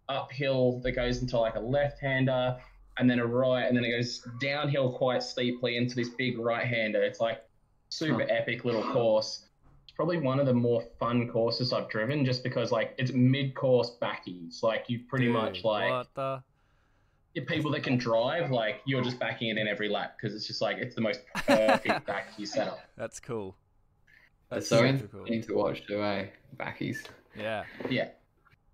uphill that goes into like a left-hander, and then a right, and then it goes downhill quite steeply into this big right hander. It's like super epic little course. It's probably one of the more fun courses I've driven just because like it's mid course backies. Like you pretty Dude, much like what the? your people that can drive, like you're just backing it in every lap because it's just like it's the most perfect backy setup. That's cool. That's That's so super cool. entertaining to watch too, eh? Backies. Yeah, Yeah.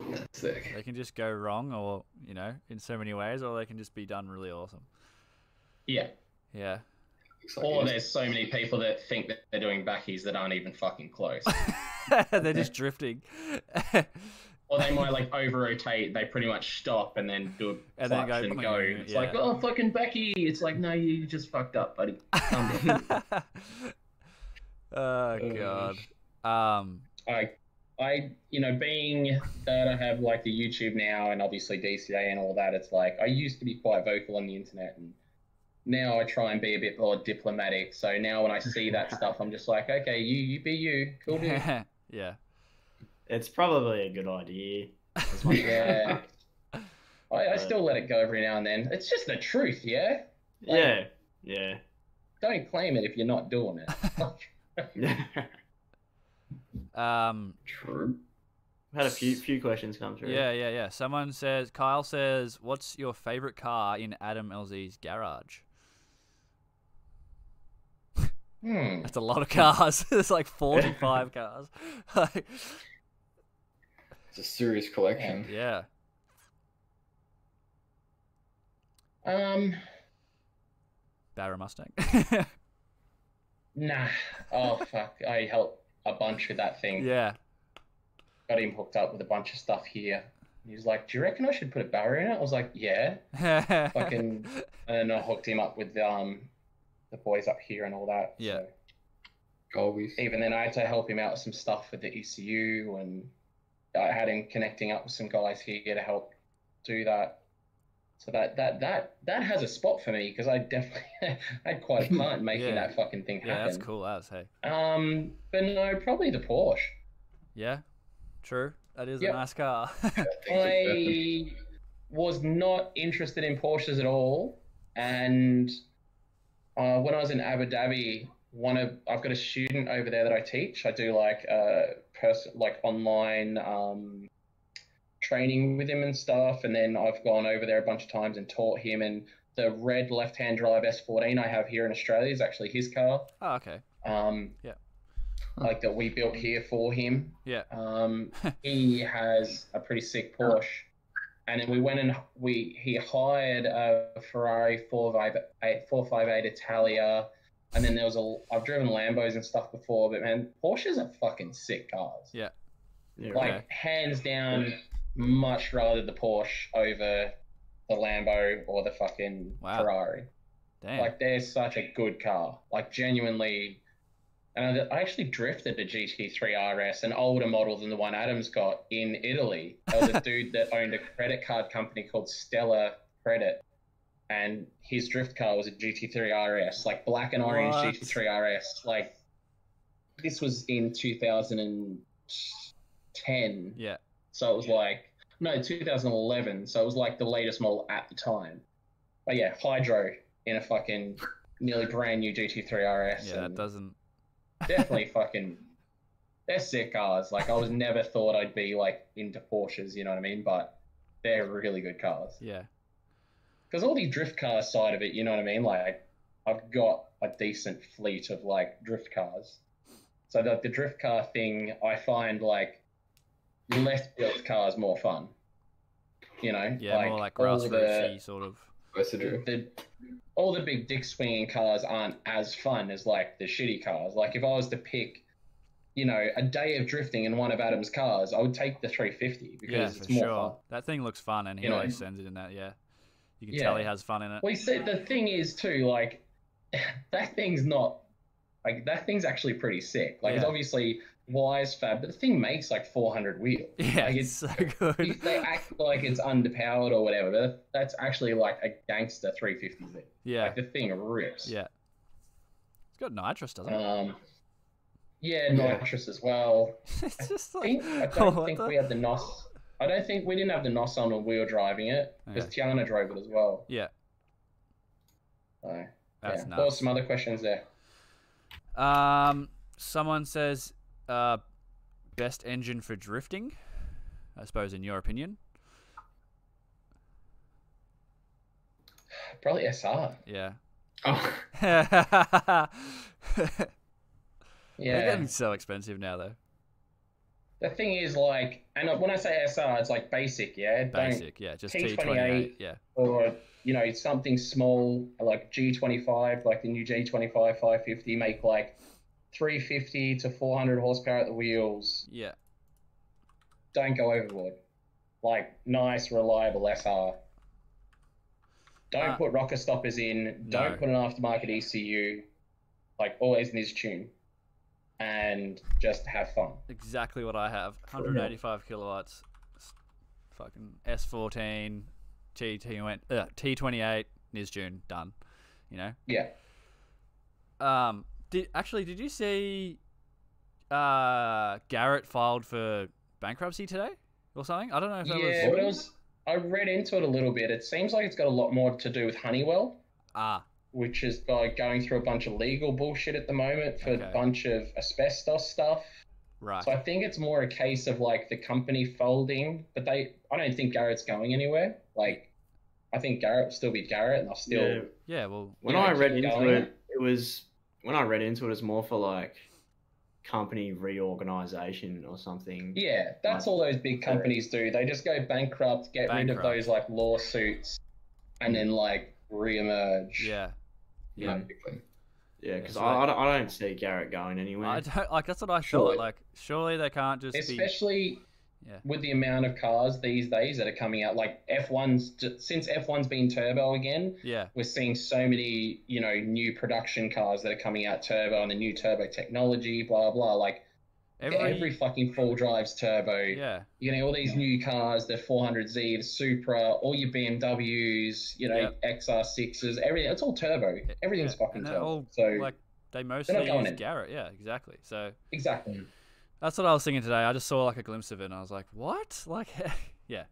That's sick. they can just go wrong, or you know, in so many ways, or they can just be done really awesome. Yeah. Yeah. Like Or there's so many people that think that they're doing backies that aren't even fucking close. They're just drifting. Or they might like over rotate. They pretty much stop and then do a And then go, and go. It's like, oh fucking Becky. It's like, no, you just fucked up, buddy. Calm oh god. Um. I, I, you know, being that I have like the YouTube now and obviously DCA and all that, it's like I used to be quite vocal on the internet and now I try and be a bit more diplomatic. So now when I see that stuff, I'm just like, okay, you you be you, cool dude. yeah. It's probably a good idea. as much as- Yeah. I, I still let it go every now and then. It's just the truth, yeah. yeah, yeah. Don't claim it if you're not doing it. Um. True. Had a few few questions come through. Yeah, yeah, yeah. Someone says, Kyle says, "What's your favorite car in Adam LZ's garage?" hmm. That's a lot of cars. There's like 45 cars. Like, It's a serious collection. yeah. Um. Barra Mustang. Nah. Oh fuck. I helped a bunch with that thing. yeah. Got him hooked up with a bunch of stuff here. He was like, "Do you reckon I should put a Barra in it?" I was like, "Yeah." Fucking. And I hooked him up with um, the boys up here and all that. Yeah. So Always. even then, I had to help him out with some stuff with the ECU, and I had him connecting up with some guys here to help do that. So that that that that has a spot for me because I definitely had quite a part in making Yeah. that fucking thing happen. yeah, happen. that's cool as hey. Um, but no, probably the Porsche. Yeah. True. That is Yep. a nice car. That thing's expensive. I was not interested in Porsches at all, and uh, when I was in Abu Dhabi, one of I've got a student over there that I teach. I do like uh, person like online um, training with him and stuff, and then I've gone over there a bunch of times and taught him. And the red left-hand drive S14 I have here in Australia is actually his car. oh, okay. Um, Yeah. Like that we built here for him. Yeah. Um, he has a pretty sick Porsche, and then we went and we he hired a Ferrari 458 458 Italia, and then there was a I've driven Lambos and stuff before, but man, Porsches are fucking sick cars. Yeah, Like Okay. hands down, much rather the Porsche over the Lambo or the fucking Wow. Ferrari. Damn. Like they're such a good car. Like genuinely, and I, I actually drifted a GT3 RS, an older model than the one Adam's got in Italy. There was a dude that owned a credit card company called Stella Credit, and his drift car was a GT3 RS, like black and orange What? GT3 RS. Like this was in 2010. yeah. So it was like no, 2011. So it was like the latest model at the time. But yeah, hydro in a fucking nearly brand new GT3 RS. Yeah, that doesn't. definitely fucking. They're sick cars. Like I was never thought I'd be like into Porsches. You know what I mean? But they're really good cars. Yeah. Because all the drift car side of it, you know what I mean? Like I've got a decent fleet of like drift cars. So the, the drift car thing, I find like less built cars more fun. You know, Yeah, more like all the- grassrootsy sort of. Supposed to do. the all the big dick swinging cars aren't as fun as like the shitty cars. Like if I was to pick, you know, a day of drifting in one of Adam's cars, I would take the 350 because Yeah, it's for more sure. fun. That thing looks fun, and he You know? sends it in that. Yeah. You can Yeah. tell he has fun in it. Well, you see, the thing is too, like that thing's not like that thing's actually pretty sick. Like it's Yeah. obviously Wisefab, but the thing makes like 400 wheels. Yeah, like, it's so good. they act like it's underpowered or whatever, but that's actually like a gangster 350Z. Yeah. Like the thing rips. Yeah. It's got nitrous, doesn't it? Um, yeah, Yeah. nitrous as well. it's just I, like. think, I don't think the- we had the NOS. I don't think we didn't have the NOS on when we were driving it because Tiana drove it as well. Yeah, So, that's yeah. What were some other questions there? Um, someone says, uh, best engine for drifting. I suppose, in your opinion. Probably SR. Yeah. Oh, They're Yeah. getting so expensive now, though. The thing is, like, and when I say SR, it's like basic, yeah. Don't, Basic, yeah. Just T28. T28, yeah. or you know something small like G25, like the new G25 550, make like 350 to 400 horsepower at the wheels. Yeah. Don't go overboard. Like nice, reliable SR. Don't Uh, put rocker stoppers in. Don't no. put an aftermarket ECU. Like always needs tune, and just have fun. Exactly what I have. 185 kilowatts. Fucking S14, T, T, uh, T28, Nistune, done. You know. Yeah. Um. Did actually did you see? Uh, Garrett filed for bankruptcy today or something. I don't know if that Yeah, was. but it was. I read into it a little bit. It seems like it's got a lot more to do with Honeywell, Ah. Which is like going through a bunch of legal bullshit at the moment for Okay. a bunch of asbestos stuff. Right. So I think it's more a case of like the company folding, but they. I don't think Garrett's going anywhere. Like, I think Garrett will still be Garrett, and I'll still. Yeah. yeah. Well. When know, I read into going. it, it was when I read into it, it was more for like company reorganization or something. Yeah, that's all those big companies do. They just go bankrupt, get rid of those like lawsuits, and then like reemerge. Yeah. Yeah, Basically. yeah, because Yeah, I, I, don't, I don't see Garrett going anywhere. I don't like. That's what I Surely. thought. Like, surely they can't just be. Especially Yeah. with the amount of cars these days that are coming out. Like F1's, since F1's been turbo again, Yeah. we're seeing so many, you know, new production cars that are coming out turbo and the new turbo technology, blah, blah. Like Every. every, fucking full drive's turbo. yeah. You know, all these new cars, the 400Z, the Supra, all your BMWs, you know, Yep. XR6s, everything. It's all turbo. Everything's yeah, fucking turbo. all, so, Like they mostly going use in. Garrett. Yeah. Exactly. So exactly. Mm. that's what I was thinking today. I just saw like a glimpse of it, and I was like, "What? Like, yeah,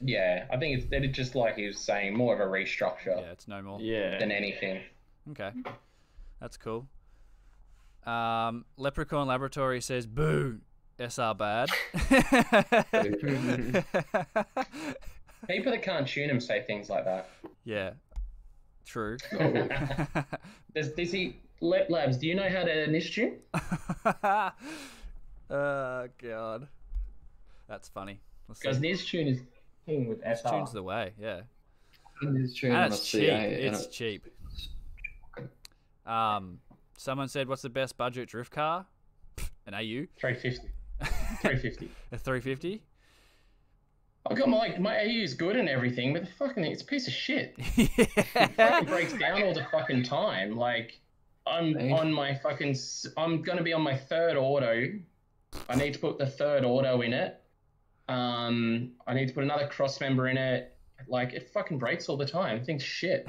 Yeah, I think it's, it's just like he was saying, more of a restructure yeah, it's no more." yeah, than anything. Okay, that's cool. Um, Leprechaun Laboratory says, "Boo, SR bad." People that can't tune him say things like that. yeah, true. Does, does he, Lep Labs, do you know how to Nistune? oh god, that's funny. Because niche tune is king with This SR. tune's the way. Yeah, It is true and it's a cheap. CA, and It's cheap. Um, someone said, "What's the best budget drift car?" An AU, 350. 350. a 350. I got my like my AU is good and everything, but the fucking thing, it's a piece of shit. It fucking breaks down all the fucking time. Like I'm Thanks. on my fucking I'm gonna be on my third auto. I need to put the third auto in it. Um, I need to put another cross member in it. Like it fucking breaks all the time. Things shit.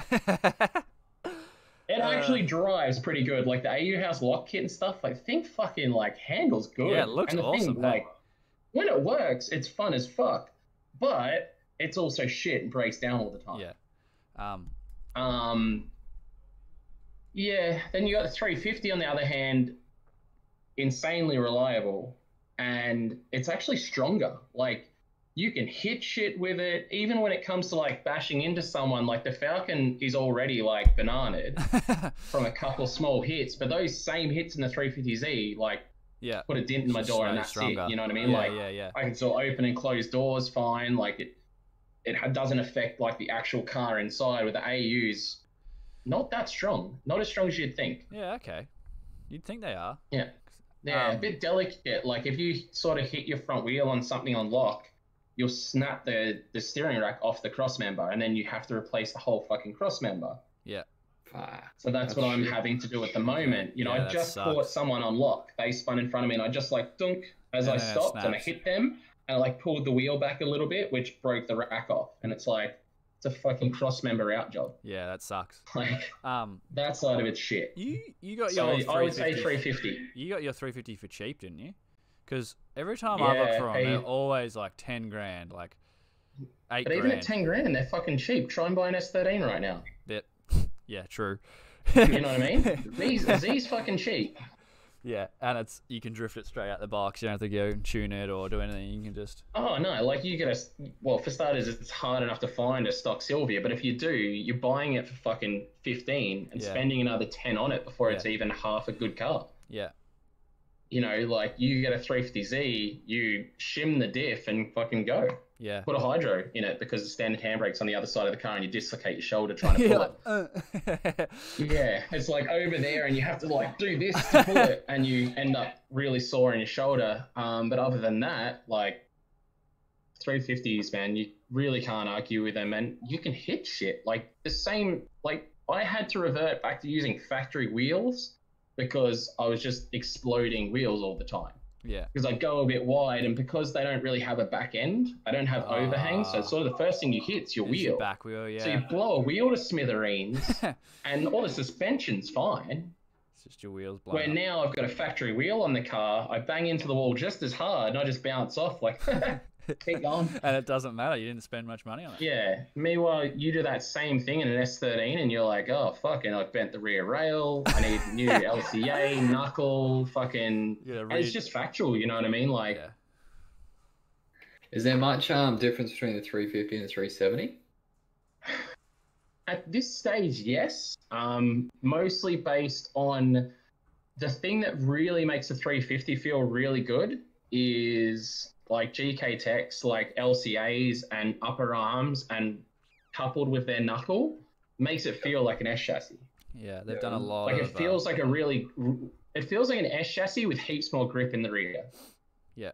It Uh, actually drives pretty good. Like the AU House lock kit and stuff. Like think fucking like handles good. Yeah, it looks and the awesome, Thing, like when it works, it's fun as fuck. But it's also shit and breaks down all the time. yeah. Um, Um, yeah, then you got the 350 on the other hand, insanely reliable, and it's actually stronger. Like you can hit shit with it, even when it comes to like bashing into someone. Like the Falcon is already like bananaed from a couple small hits, but those same hits in the 350Z like yeah. put a dent in my door and that's stronger. it. You know what I mean? Yeah, like yeah, yeah. I can still open and close doors fine. Like it, it doesn't affect like the actual car inside. With the AUs, not that strong. Not as strong as you'd think. Yeah, okay. You'd think they are. Yeah, yeah, Um, a bit delicate. Like if you sort of hit your front wheel on something on lock, you'll snap the the steering rack off the cross member, and then you have to replace the whole fucking cross member. Fuck. So that's, That's what I'm having to do at the moment. You know, Yeah, I just sucks. caught someone on lock. They spun in front of me, and I just like dunk as And I stopped, and I hit them, and I like pulled the wheel back a little bit, which broke the rack off. And it's like it's a fucking cross member out job. Yeah, that sucks. Like Um, that side of it's shit. you you got So your I would say 350 350. You got your 350 for cheap, didn't you? Because every time I look for them, hey. they're always like 10 grand, like eight But even grand. at 10 grand, they're fucking cheap. Try and buy an S13 right now. That- yeah, true. You know what I mean? These Z's fucking cheap. yeah, and it's you can drift it straight out the box. You don't have to go and tune it or do anything. You can just Oh no, like you get a well for starters, it's hard enough to find a stock Sylvia, but if you do, you're buying it for fucking fifteen and Yeah. spending another ten on it before it's even half a good car. yeah, You know, like you get a 350Z, you shim the diff and fucking go. yeah. Put a hydro in it because the standard handbrake's on the other side of the car and you dislocate your shoulder trying to pull it. uh, Yeah, it's like over there, and you have to like do this to pull it, and you end up really sore in your shoulder. Um, but other than that, like 350s, man, you really can't argue with them, and you can hit shit. Like the same, like I had to revert back to using factory wheels because I was just exploding wheels all the time. Yeah. because I go a bit wide, and because they don't really have a back end, I don't have overhang, so it's sort of the first thing you hit's your It's your wheel. back wheel, yeah. So you blow a wheel to smithereens, and all the suspension's fine. it's just your wheels blown. Where up. now I've got a factory wheel on the car, I bang into the wall just as hard, and I just bounce off like, keep going. and it doesn't matter. You didn't spend much money on it. Yeah. Meanwhile, you do that same thing in an S13, and you're like, oh fucking, I've bent the rear rail. I need new LCA, knuckle, fucking. Yeah, gotta And it's just factual, you know what I mean? Like, yeah. Is there much um difference between the 350 and the 370? At this stage, yes. Um, mostly based on the thing that really makes the 350 feel really good is like GK Techs, like LCAs and upper arms, and coupled with their knuckle, makes it feel like an S chassis. Yeah, they've Yeah. done a lot Like of. it feels like a really, it feels like an S chassis with heaps more grip in the rear. Yeah.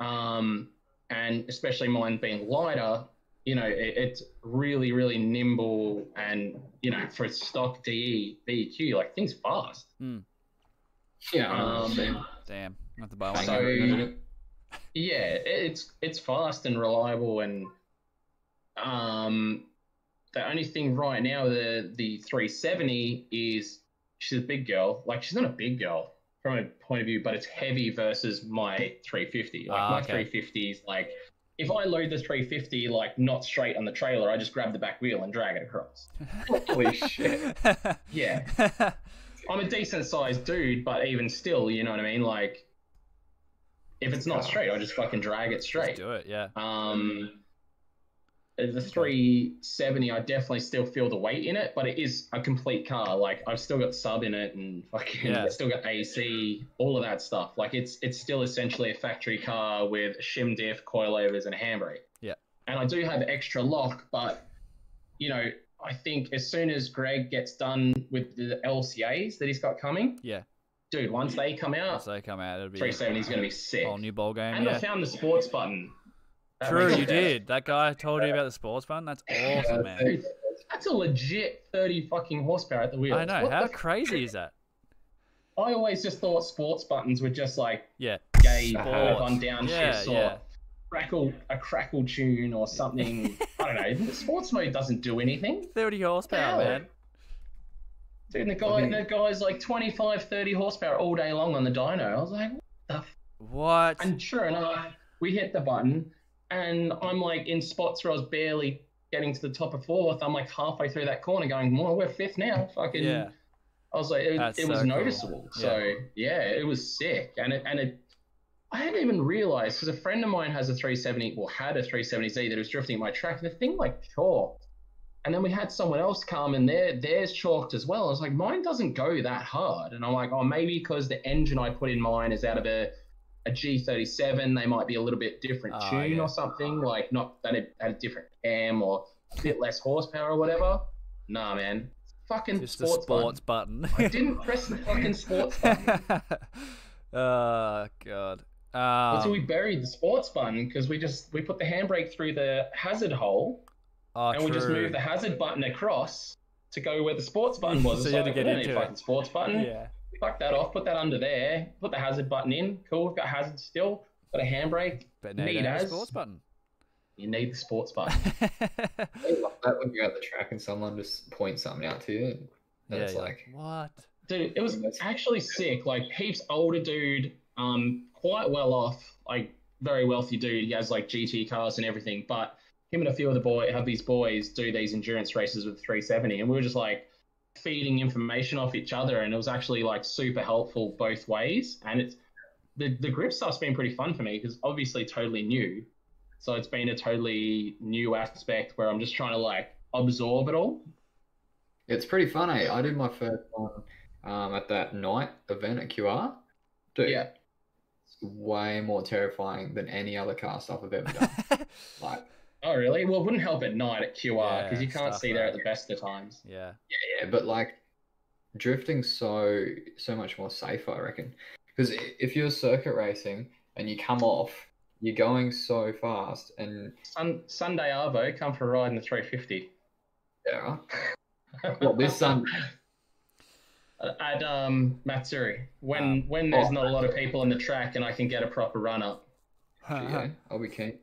Um, and especially mine being lighter, you know, it, it's really, really nimble, and you know, for a stock DE BEQ, like things fast. Yeah. Um, uh, damn, not the buy one. So- So, Yeah, it's it's fast and reliable, and um, the only thing right now, the the 370 is she's a big girl. Like she's not a big girl from a point of view, but it's heavy versus my 350. Like Ah, my okay. 350 is like if I load the 350 like not straight on the trailer, I just grab the back wheel and drag it across. holy shit. Yeah, I'm a decent sized dude, but even still, you know what I mean? Like if it's not straight, I just fucking drag it Just straight. do it. Yeah. Um, the 370, I definitely still feel the weight in it, but it is a complete car. Like I've still got sub in it, and fucking, Yeah. still got AC, all of that stuff. Like it's it's still essentially a factory car with shim diff, coilovers, and a handbrake. Yeah. And I do have extra lock, but you know, I think as soon as Greg gets done with the LCAs that he's got coming, Yeah. Dude, once they come out, Once they come out, it'll be 370 is going to be sick. whole new ball game. And I found the sports button. That True, you did. That guy told you about the sports button. That's awesome, man. Dude, that's a legit 30 fucking horsepower at the wheels. I know. What How the- crazy is that? I always just thought sports buttons were just like Yeah. gay Sports. on downshift Yeah, or yeah. crackle a crackle tune or something. I don't know. The sports mode doesn't do anything. 30 horsepower, man. Dude, and the guy I mean- the guy's like 25, 30 horsepower all day long on the dyno. I was like, what the f-? What? And sure enough, we hit the button, and I'm like in spots where I was barely getting to the top of fourth. I'm like halfway through that corner, going, "Well, we're fifth now." Fucking. Yeah. I was like, it, it was so cool. noticeable. So yeah, it was sick, and it and it. I hadn't even realized because a friend of mine has a 370, well, had a 370Z that was drifting at my track. And The thing like chalked, and then we had someone else come and their theirs chalked as well. I was like, mine doesn't go that hard, and I'm like, oh, maybe because the engine I put in mine is out of a a G37, they might be a little bit different Ah, tune yeah. or something, like not that it had a different cam or a bit less horsepower or whatever. Nah, man, fucking Just sports, sports button. button. I didn't press the fucking sports button oh, God. Um, until we buried the sports button because we just we put the handbrake through the hazard hole oh, and we just true. moved the hazard button across to go where the sports button was. So It's you had to get we don't into need it. fucking sports button. Yeah. Fuck that off. Put that under there. Put the hazard button in. Cool. We've got hazard still. Got a handbrake. But now Neat you don't a as. sports button. You need the sports button. I love that when you're at the track and someone just points something out to you. And yeah, it's you're like, what? Dude, it was That's- actually sick. Like heaps older dude, um, quite well off, like very wealthy dude. He has like GT cars and everything. But him and a few of the boy have these boys do these endurance races with 370, and we were just like feeding information off each other, and it was actually like super helpful both ways. And it's the the grip stuff's been pretty fun for me because obviously totally new. So it's been a totally new aspect where I'm just trying to like absorb it all. it's pretty funny. eh? I did my first one um, at that night event at QR. Dude, Yeah. it's way more terrifying than any other car stuff I've ever done. like, Oh, really? Well, it wouldn't help at night at QR because Yeah, you can't stuff see there at the best of times. yeah. yeah, yeah, but like drifting's so so much more safer, I reckon. Because if you're circuit racing and you come off, you're going so fast, and Sun- Sunday Arvo, come for a ride in the 350. yeah, well, this sun, at um, Matsuri when Um, when there's oh. not a lot of people in the track and I can get a proper run up. yeah, I'll be keen.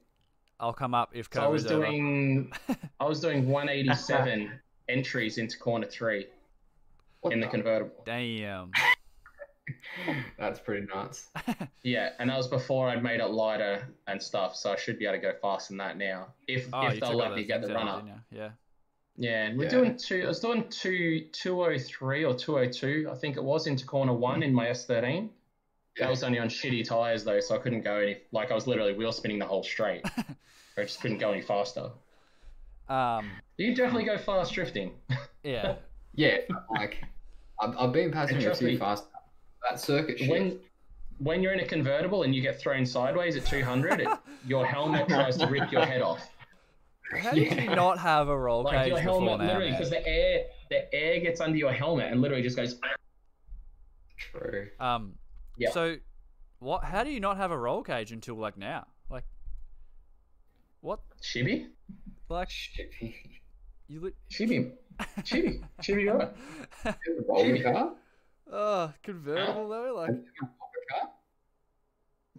I'll come up if So I was over. doing I was doing 187 entries into corner three What in the the- convertible. Damn. That's pretty nuts. Yeah, and that was before I'd made it lighter and stuff, so I should be able to go faster than that now. If Oh, if they'll let me get the out, run up. Yeah. Yeah, and we're Yeah. doing two. I was doing two, 203 or 202, I think it was, into corner one in my S13. Yeah. That was only on shitty tires though, so I couldn't go any. Like I was literally wheel spinning the whole straight. I just couldn't go any faster. Um. You definitely go fast drifting. Yeah. Yeah, like I've, I've been passenger trust too me, fast. That circuit shift. when when you're in a convertible and you get thrown sideways at 200, it, your helmet tries to rip your head off. How did Yeah. you not have a roll Like cage your helmet, now? literally, man? because the air the air gets under your helmet and literally just goes. True. Um. Yeah. So, what? How do you not have a roll cage until like now? Like, what? Shibby, Like Shit. you? Li- shibby, shibby, shibby. Right. Roller car? oh, ah, convertible though. Like, Roller car?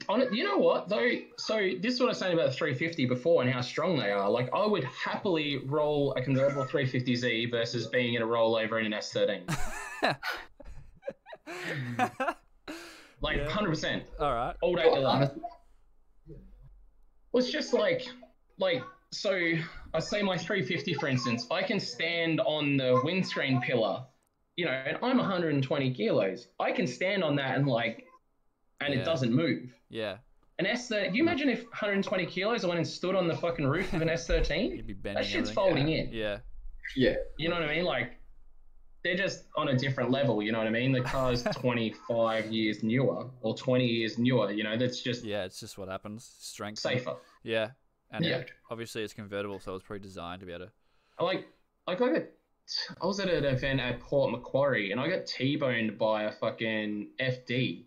On it, you know what though? So this is what I was saying about the 350 before and how strong they are. Like I would happily roll a convertible 350Z versus being in a rollover in an S13. Like Yeah. 100%, all right. all day long. Well, it's just like, like, so I say my 350, for instance, I can stand on the windscreen pillar, you know, and I'm 120 kilos. I can stand on that and like, and Yeah. it doesn't move. Yeah. An S13, you imagine if 120 kilos I went and stood on the fucking roof of an S13? You'd be bending. That shit's everything. folding in. Yeah. Yeah. You know what I mean? Like, they're just on a different level. You know what I mean? The car's 25 years newer or 20 years newer. You know, that's just Yeah. It's just what happens. Strength. safer. Yeah. And Yeah. obviously it's convertible, so it's probably designed to be able to. I like, like I got, I was at an event at Port Macquarie and I got T-boned by a fucking FD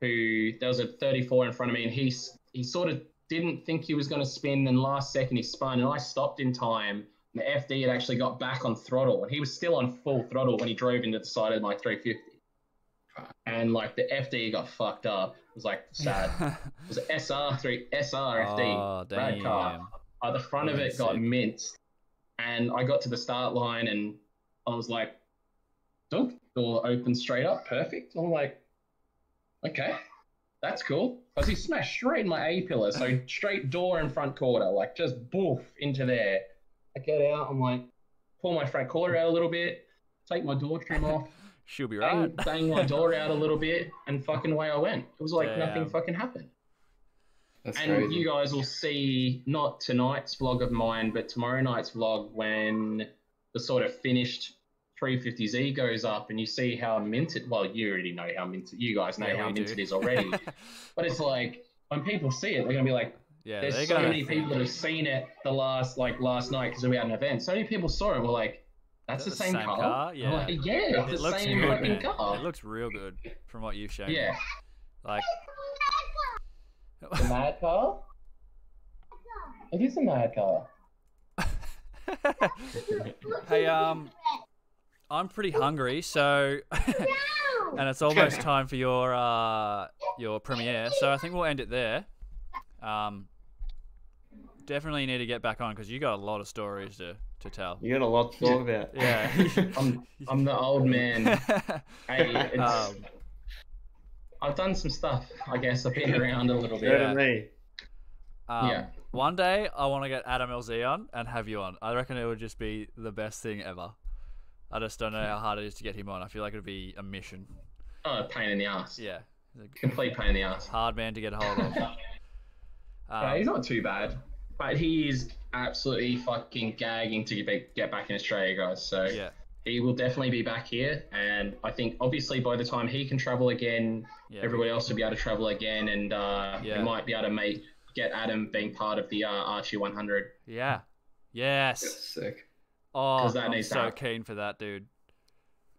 who there was a 34 in front of me and he's he sort of didn't think he was going to spin and last second he spun and I stopped in time. And the FD had actually got back on throttle and he was still on full throttle when he drove into the side of my 350. And like the FD got fucked up. It was like sad. It was an SR3 SRFD FD. oh rad car. Uh, the front of it got sick. minced, and I got to the start line, and I was like, "Dunk door open straight up, perfect." I'm like, "Okay, that's cool." Because he smashed straight in my A pillar, so straight door and front quarter, like just boof into there. I get out, I'm like, pull my front quarter out a little bit, take my door trim off, She'll be bang, right. bang my door out a little bit, and fucking away I went. It was like nothing fucking happened. That's And crazy. you guys will see not tonight's vlog of mine, but tomorrow night's vlog when the sort of finished 350Z goes up and you see how minted. Well, you already know how minted. You guys know Yeah, how we do. minted is already. but it's like when people see it, they're gonna be like, yeah. "There's so gonna. many people that have seen it the last like last night because we had an event. So many people saw it. and were like, "That's Is the that same, car." I'm Yeah. like, yeah, It the looks same good, fucking man. car. It looks real good from what you've shown. me. yeah, Like. the mad car. It is a mad car. hey, um, I'm pretty hungry, so and it's almost time for your uh your premiere. So I think we'll end it there. Um, definitely need to get back on because you got a lot of stories to to tell. You got a lot to talk about. Yeah. I'm I'm the old man. Hey, Um, I've done some stuff. I guess I've been around a little bit. Yeah. me. Um, Yeah. One day I want to get Adam LZ on and have you on. I reckon it would just be the best thing ever. I just don't know how hard it is to get him on. I feel like it'd be a mission. Oh, pain in the ass. Yeah. He's Complete pain in the ass. hard man to get a hold of. Yeah, he's Um, not too bad, but he is absolutely fucking gagging to get get back in Australia, guys. So yeah. he will definitely be back here, and I think obviously by the time he can travel again, Yeah. everybody else will be able to travel again, and uh, Yeah. we might be able to make get Adam being part of the uh, Archie 100. Yeah. Yes. That's sick. Oh, that I'm so happen. keen for that, dude.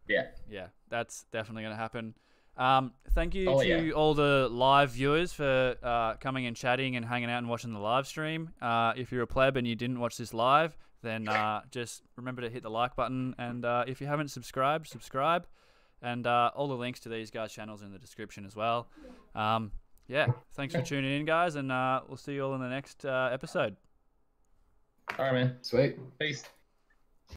Yeah. Yeah, that's definitely going to happen. Um, thank you Oh, to yeah. all the live viewers for uh, coming and chatting and hanging out and watching the live stream. Uh, if you're a pleb and you didn't watch this live, then uh, just remember to hit the like button. And uh, if you haven't subscribed, subscribe. and uh, all the links to these guys' channels in the description as well. Um, yeah, thanks for tuning in, guys, and uh, we'll see you all in the next uh, episode. All right, man. Sweet. Peace.